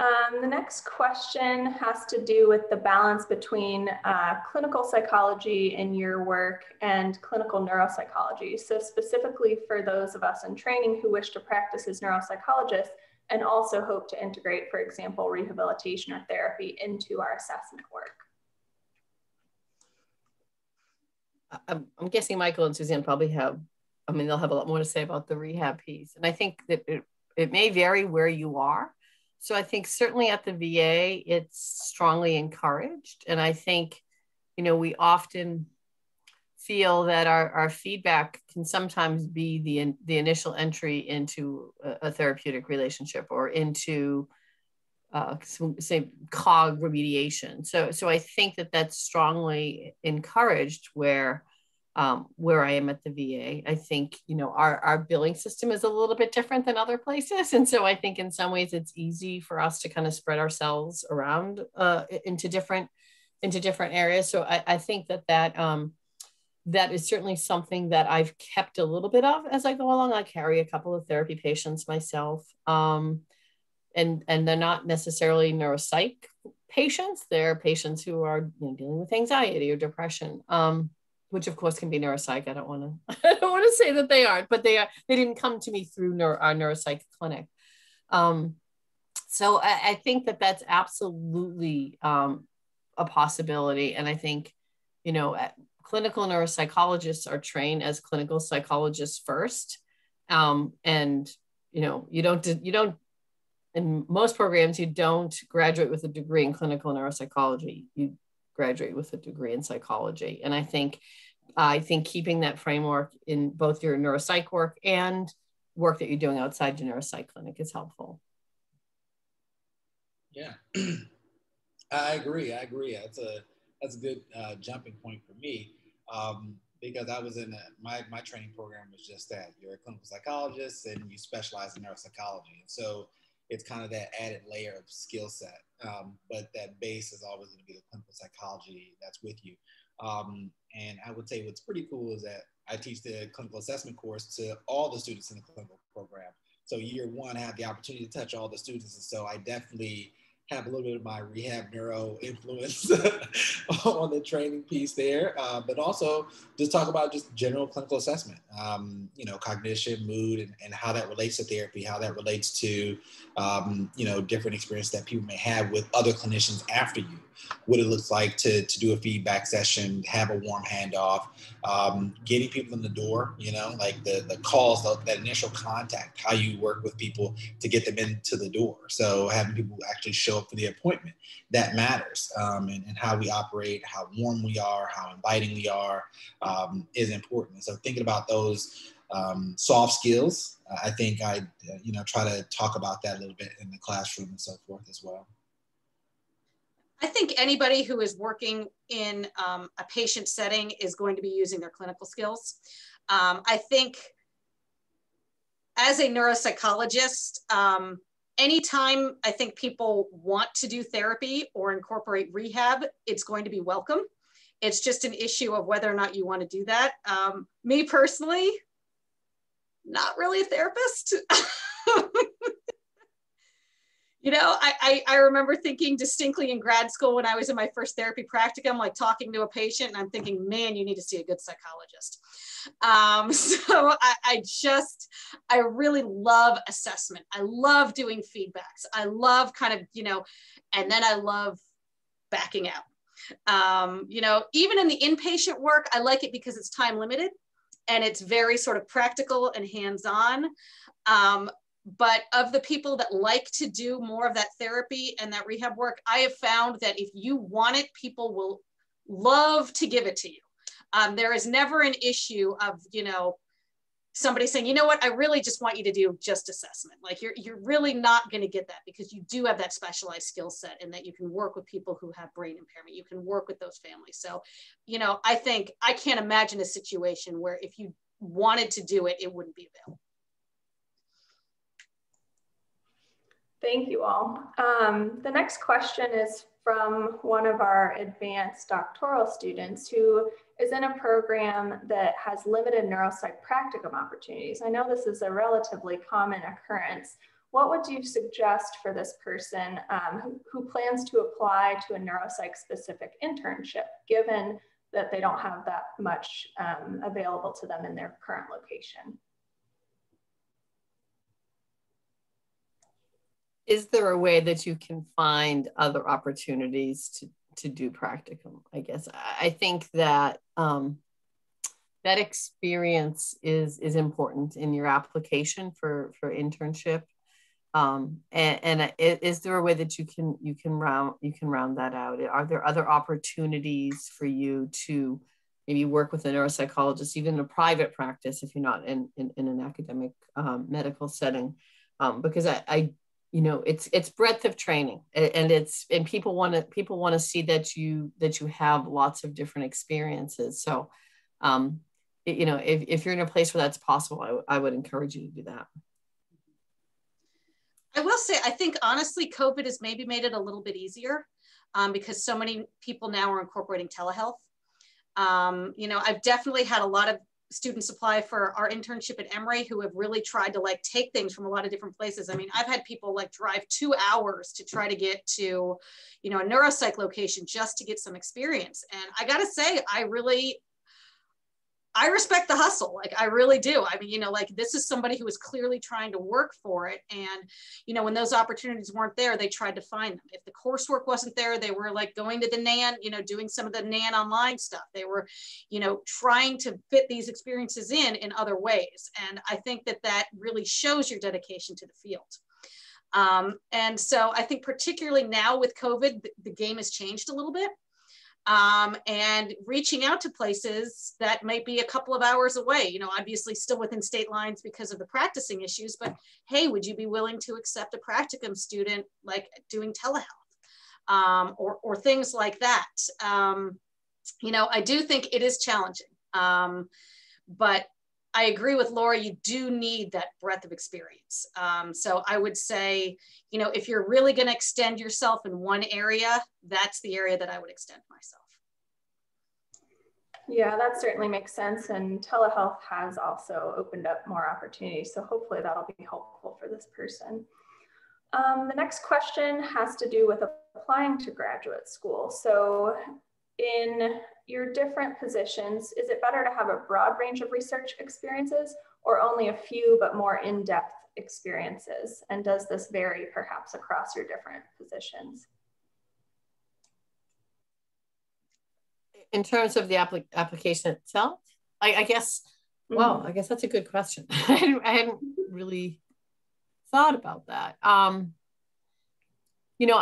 Um, the next question has to do with the balance between uh, clinical psychology in your work and clinical neuropsychology. So specifically for those of us in training who wish to practice as neuropsychologists and also hope to integrate, for example, rehabilitation or therapy into our assessment work. I'm, guessing Michael and Suzanne probably have, I mean, they'll have a lot more to say about the rehab piece. And I think that it, it may vary where you are so I think certainly at the VA, it's strongly encouraged. And I think, you know, we often feel that our, our feedback can sometimes be the, the initial entry into a, therapeutic relationship or into uh, say cog remediation. So, so I think that that's strongly encouraged where um, where I am at the VA. I think, you know, our, our billing system is a little bit different than other places. [LAUGHS] And so I think in some ways it's easy for us to kind of spread ourselves around uh, into different, into different areas. So I, I think that that, um, that is certainly something that I've kept a little bit of as I go along. I carry a couple of therapy patients myself. Um, and, and they're not necessarily neuropsych patients. They're patients who are you know, dealing with anxiety or depression. Um, which of course can be neuropsych. I don't want to [LAUGHS] I don't want to say that they aren't, but they are. They didn't come to me through neuro, our neuropsych clinic. Um, so I, I, think that that's absolutely um, a possibility, and I think you know clinical neuropsychologists are trained as clinical psychologists first, um, and you know you don't you don't in most programs you don't graduate with a degree in clinical neuropsychology. You graduate with a degree in psychology. And I think I think keeping that framework in both your neuropsych work and work that you're doing outside your neuropsych clinic is helpful. Yeah, [CLEARS THROAT] I agree. I agree. That's a that's a good uh, jumping point for me um, because I was in a, my my training program was just that you're a clinical psychologist and you specialize in neuropsychology, and so it's kind of that added layer of skill set. Um, but that base is always going to be the clinical psychology that's with you. Um, and I would say what's pretty cool is that I teach the clinical assessment course to all the students in the clinical program. So year one, I have the opportunity to touch all the students. And so I definitely have a little bit of my rehab neuro influence [LAUGHS] on the training piece there, uh, but also just talk about just general clinical assessment, um, you know, cognition, mood, and, and, how that relates to therapy, how that relates to, um, you know, different experience that people may have with other clinicians after you, what it looks like to, to do a feedback session, have a warm handoff, um, getting people in the door, you know, like the, the calls, the, that initial contact, how you work with people to get them into the door. So having people actually show up for the appointment, that matters. Um, and, and, how we operate, how warm we are, how inviting we are um, is important. So thinking about those um, soft skills, I think I, uh, you know, try to talk about that a little bit in the classroom and so forth as well. I think anybody who is working in um, a patient setting is going to be using their clinical skills. Um, I think as a neuropsychologist, um, anytime I think people want to do therapy or incorporate rehab, it's going to be welcome. It's just an issue of whether or not you want to do that. Um, me personally, not really a therapist. [LAUGHS] you know, I, I, I, remember thinking distinctly in grad school when I was in my first therapy practicum, like talking to a patient, and I'm thinking, man, you need to see a good psychologist. Um, [LAUGHS] so I, I just, I really love assessment. I love doing feedbacks. I love kind of, you know, and then I love backing out. Um, you know, even in the inpatient work, I like it because it's time limited and it's very sort of practical and hands on. Um, but of the people that like to do more of that therapy and that rehab work, I have found that if you want it, people will love to give it to you. Um, there is never an issue of, you know, somebody saying, you know what, I really just want you to do just assessment. Like you're, you're really not going to get that because you do have that specialized skill set and that you can work with people who have brain impairment. You can work with those families. So, you know, I think I can't imagine a situation where if you wanted to do it, it wouldn't be available. Thank you all. Um, the next question is from one of our advanced doctoral students who is in a program that has limited neuropsych practicum opportunities. I know this is a relatively common occurrence. What would you suggest for this person um, who, plans to apply to a neuropsych specific internship, given that they don't have that much um, available to them in their current location? Is there a way that you can find other opportunities to to do practicum i guess? I think that um, that experience is is important in your application for for internship. Um, and, and is there a way that you can you can round you can round that out? Are there other opportunities for you to maybe work with a neuropsychologist even in a private practice if you're not in in, in an academic um, medical setting? Um, because I, I you know it's it's breadth of training and it's and people want to people want to see that you that you have lots of different experiences. So um you know if, if you're in a place where that's possible I, I would encourage you to do that. I will say i think honestly covid has maybe made it a little bit easier um, because so many people now are incorporating telehealth. Um, you know i've definitely had a lot of student supply for our internship at Emory who have really tried to like take things from a lot of different places. I mean, I've had people like drive two hours to try to get to, you know, a neuropsych location just to get some experience. And I got to say, I really, I respect the hustle. Like I really do. I mean, you know, like this is somebody who was clearly trying to work for it. And, you know, when those opportunities weren't there, they tried to find them. If the coursework wasn't there, they were like going to the NAN, you know, doing some of the NAN online stuff. They were, you know, trying to fit these experiences in in other ways. And I think that that really shows your dedication to the field. Um, and so I think particularly now with COVID, the, the game has changed a little bit um, and reaching out to places that might be a couple of hours away, you know, obviously still within state lines because of the practicing issues, but hey, would you be willing to accept a practicum student like doing telehealth um, or, or things like that? Um, you know, I do think it is challenging, um, but I agree with Laura, you do need that breadth of experience. Um, so I would say, you know, if you're really going to extend yourself in one area, that's the area that I would extend myself. Yeah, that certainly makes sense. And telehealth has also opened up more opportunities. So hopefully that'll be helpful for this person. Um, the next question has to do with applying to graduate school. So in your different positions, is it better to have a broad range of research experiences or only a few but more in-depth experiences? And does this vary perhaps across your different positions? In terms of the applic application itself, I, I guess, mm -hmm. well, I guess that's a good question. [LAUGHS] I, hadn't, I hadn't really thought about that. Um, you know,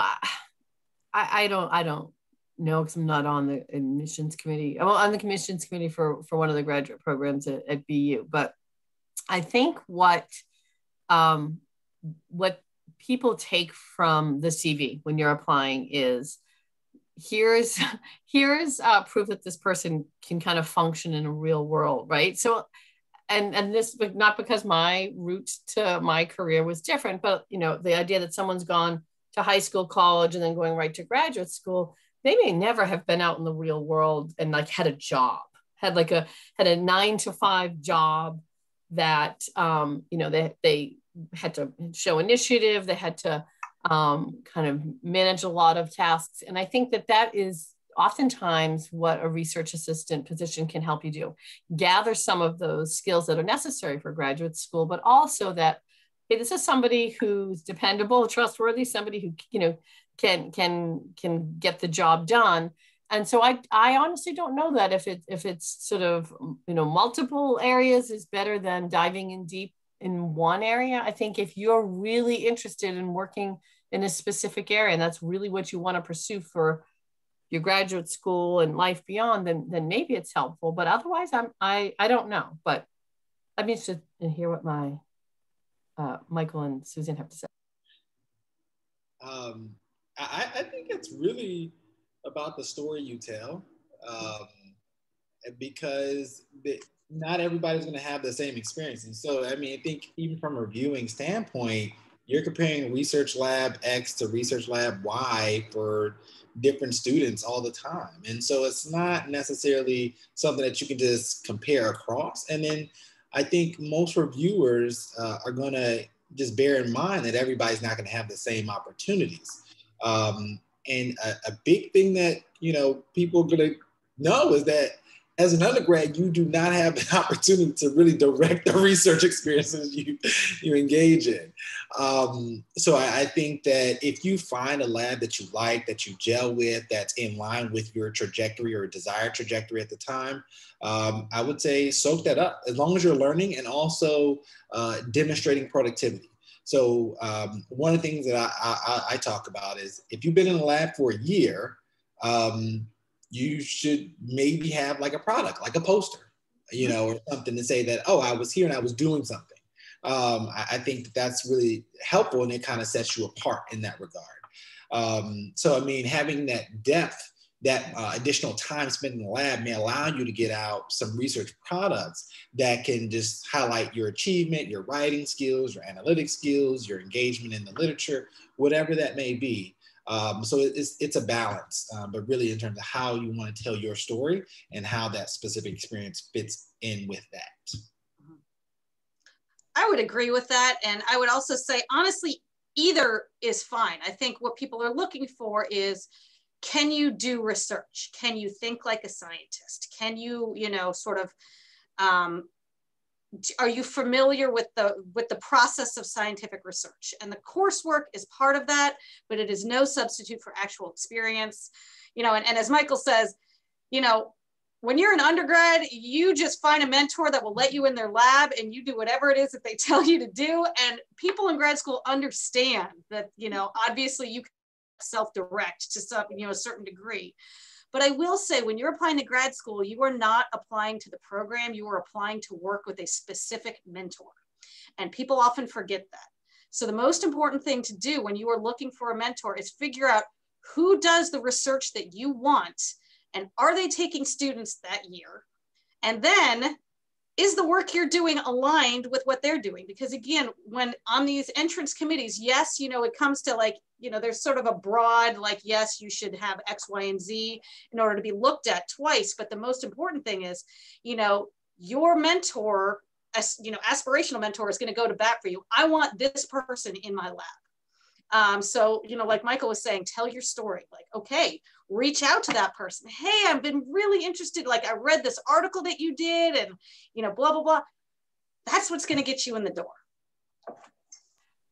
I, I don't, I don't no, because I'm not on the admissions committee. I'm on the commissions committee for for one of the graduate programs at, at BU. But I think what um, what people take from the CV when you're applying is here's [LAUGHS] here's uh, proof that this person can kind of function in a real world, right? So, and and this not because my route to my career was different, but you know the idea that someone's gone to high school, college, and then going right to graduate school they may never have been out in the real world and like had a job had like a had a nine to five job that um, you know they they had to show initiative they had to um, kind of manage a lot of tasks. And i think that that is oftentimes what a research assistant position can help you do. Gather some of those skills that are necessary for graduate school but also that hey this is somebody who's dependable trustworthy somebody who you know can can can get the job done. And so i i honestly don't know that if it if it's sort of you know multiple areas is better than diving in deep in one area. I think if you're really interested in working in a specific area and that's really what you want to pursue for your graduate school and life beyond then then maybe it's helpful. But otherwise i'm i i don't know. But i'm interested in hear what my uh, michael and susan have to say. Um, I, I think it's really about the story you tell um, because the, not everybody's going to have the same experience. And so, I mean, I think even from a viewing standpoint, you're comparing research lab X to research lab Y for different students all the time. And so it's not necessarily something that you can just compare across. And then I think most reviewers uh, are going to just bear in mind that everybody's not going to have the same opportunities. Um, and a, a, big thing that you know people are gonna know is that as an undergrad, you do not have an [LAUGHS] opportunity to really direct the research experiences you you engage in. Um, so I, I, think that if you find a lab that you like, that you gel with, that's in line with your trajectory or desired trajectory at the time, um, I would say soak that up as long as you're learning and also uh, demonstrating productivity. So um, one of the things that I, I, I, talk about is if you've been in the lab for a year, um, you should maybe have like a product, like a poster, you know, or something to say that, oh, I was here and I was doing something. Um, I, I, think that that's really helpful and it kind of sets you apart in that regard. Um, so, I mean, having that depth that uh, additional time spent in the lab may allow you to get out some research products that can just highlight your achievement, your writing skills, your analytic skills, your engagement in the literature, whatever that may be. Um, so it's, it's a balance, um, but really in terms of how you want to tell your story and how that specific experience fits in with that. I would agree with that. And I would also say, honestly, either is fine. I think what people are looking for is can you do research? Can you think like a scientist? Can you, you know, sort of Um, are you familiar with the with the process of scientific research and the coursework is part of that but it is no substitute for actual experience you know and, and as michael says you know when you're an undergrad you just find a mentor that will let you in their lab and you do whatever it is that they [LAUGHS] tell you to do and people in grad school understand that you know obviously you self-direct to some you know a certain degree but I will say, when you're applying to grad school, you are not applying to the program, you are applying to work with a specific mentor. And people often forget that. So, the most important thing to do when you are looking for a mentor is figure out who does the research that you want and are they taking students that year? And then is the work you're doing aligned with what they're doing? Because again, when on these entrance committees, yes, you know, it comes to like you know, there's sort of a broad, like, yes, you should have X, Y, and Z in order to be looked at twice. But the most important thing is, you know, your mentor, as you know, aspirational mentor is going to go to bat for you. I want this person in my lab. Um, so, you know, like Michael was saying, tell your story. Like, okay, reach out to that person. Hey, I've been really interested. Like, I read this article that you did, and, you know, blah, blah, blah. That's what's going to get you in the door.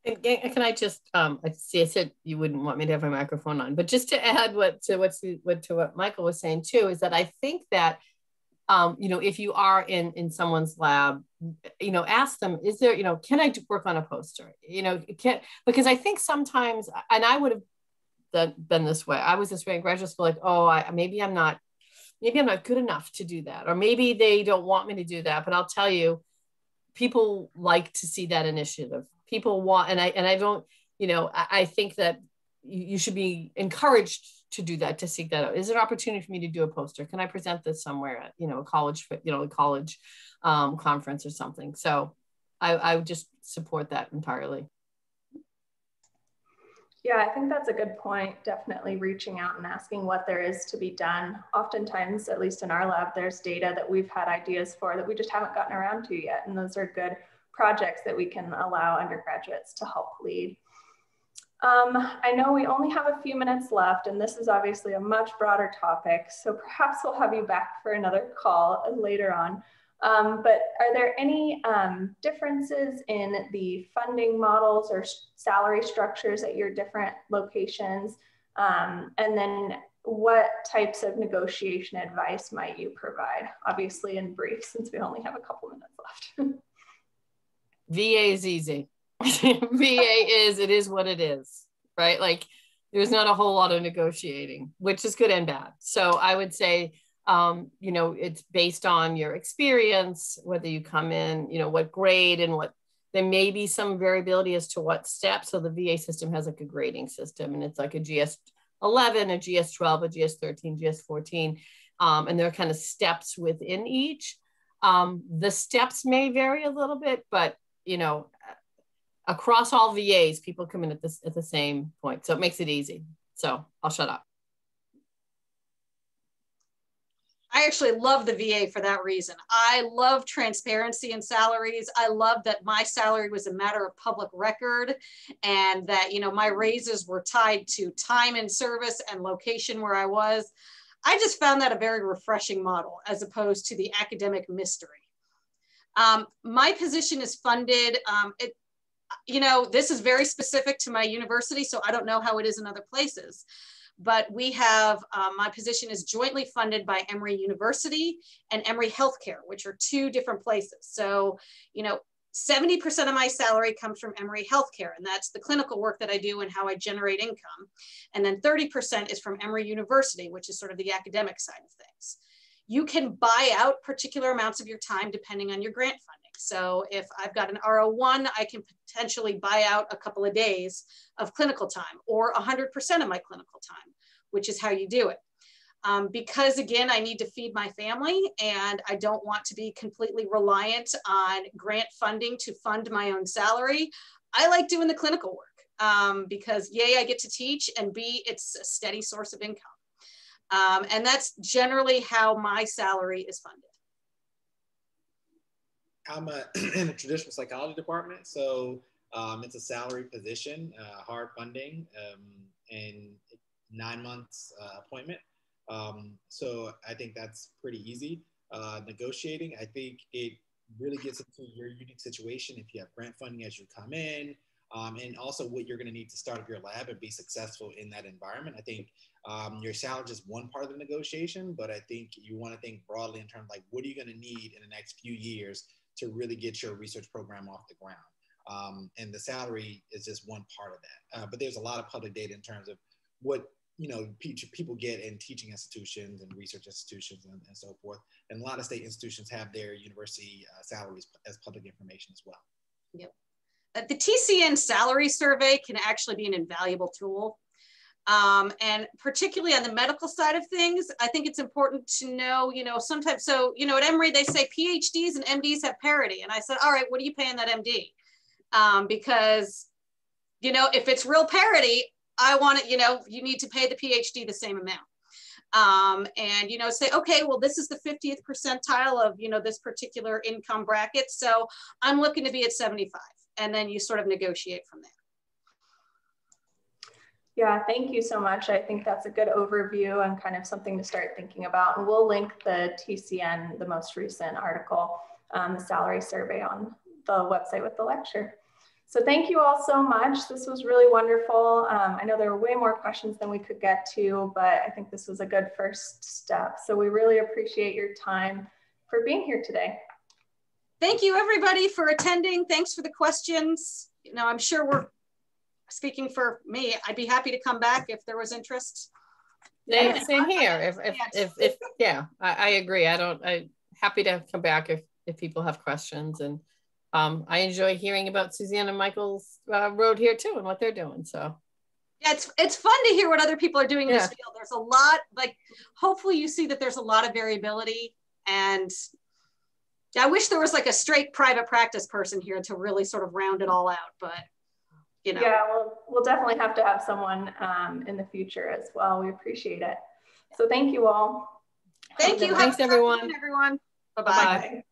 Can I just um I see I said you wouldn't want me to have my microphone on, but just to add what to what what to what Michael was saying too is that I think that um you know if you are in in someone's lab you know ask them is there you know can I work on a poster? You know can because I think sometimes and I would have done, been this way. I was this way in graduate school like oh I maybe I'm not maybe I'm not good enough to do that or maybe they don't want me to do that but I'll tell you people like to see that initiative people want and i and i don't you know i, I think that you, you, should be encouraged to do that to seek that out is there an opportunity for me to do a poster can i present this somewhere at you know a college you know a college um, conference or something so i i would just support that entirely yeah, I think that's a good point. Definitely reaching out and asking what there is to be done. Oftentimes, at least in our lab, there's data that we've had ideas for that we just haven't gotten around to yet. And those are good projects that we can allow undergraduates to help lead. Um, I know we only have a few minutes left, and this is obviously a much broader topic, so perhaps we'll have you back for another call later on. Um, but are there any um, differences in the funding models or salary structures at your different locations? Um, and then what types of negotiation advice might you provide? Obviously in brief, since we only have a couple minutes left. [LAUGHS] VA is easy. [LAUGHS] VA is, it is what it is, right? Like there's not a whole lot of negotiating, which is good and bad. So I would say, um, you know, it's based on your experience, whether you come in, you know, what grade and what, there may be some variability as to what steps. So the VA system has like a grading system and it's like a GS 11, a GS 12, a GS 13, GS 14. Um, and there are kind of steps within each. Um, the steps may vary a little bit, but you know, across all VAs, people come in at this at the same point. So it makes it easy. So I'll shut up. I actually love the VA for that reason. I love transparency in salaries. I love that my salary was a matter of public record and that, you know, my raises were tied to time and service and location where I was. I just found that a very refreshing model as opposed to the academic mystery. Um, my position is funded. Um, it, you know, this is very specific to my university, so I don't know how it is in other places. But we have, um, my position is jointly funded by Emory University and Emory Healthcare, which are two different places. So, you know, 70% of my salary comes from Emory Healthcare, and that's the clinical work that I do and how I generate income. And then 30% is from Emory University, which is sort of the academic side of things you can buy out particular amounts of your time depending on your grant funding. So if I've got an R01, I can potentially buy out a couple of days of clinical time or 100% of my clinical time, which is how you do it. Um, because again, I need to feed my family and I don't want to be completely reliant on grant funding to fund my own salary. I like doing the clinical work um, because yay, I get to teach and B, it's a steady source of income. Um, and that's generally how my salary is funded. I'm a, [CLEARS THROAT] in a traditional psychology department, so um, it's a salary position, uh, hard funding, um, and nine months uh, appointment. Um, so I think that's pretty easy. uh, negotiating. I think it really gets into your unique situation if you have grant funding as you come in, um, and also what you're going to need to start up your lab and be successful in that environment. I think um, your salary is one part of the negotiation, but I think you want to think broadly in terms of like what are you going to need in the next few years to really get your research program off the ground. Um, and the salary is just one part of that. Uh, but there's a lot of public data in terms of what you know people get in teaching institutions and research institutions and, and so forth. And a lot of state institutions have their university uh, salaries as public information as well. Yep. Uh, the TCN salary survey can actually be an invaluable tool. Um, and particularly on the medical side of things, I think it's important to know, you know, sometimes, so, you know, at Emory, they say PhDs and MDs have parity. And I said, all right, what are you paying that MD? Um, because, you know, if it's real parity, I want it, you know, you need to pay the PhD the same amount. Um, and, you know, say, okay, well, this is the 50th percentile of, you know, this particular income bracket. So I'm looking to be at 75. And then you sort of negotiate from there. Yeah, thank you so much. I think that's a good overview and kind of something to start thinking about. And we'll link the TCN, the most recent article, um, the salary survey on the website with the lecture. So thank you all so much. This was really wonderful. Um, I know there were way more questions than we could get to, but I think this was a good first step. So we really appreciate your time for being here today. Thank you everybody for attending. Thanks for the questions. You know, I'm sure we're speaking for me, I'd be happy to come back if there was interest. Same, same here. If, if, if, if, yeah, I, I agree. I don't, I happy to come back if, if people have questions and um, I enjoy hearing about Suzanne and Michael's uh, road here too and what they're doing. So yeah, it's it's fun to hear what other people are doing in yeah. this field. There's a lot, like hopefully you see that there's a lot of variability and I wish there was like a straight private practice person here to really sort of round it all out, but you know. Yeah, we'll, we'll definitely have to have someone um, in the future as well. We appreciate it. So thank you all. Thank you. Thanks, everyone. everyone. Bye-bye.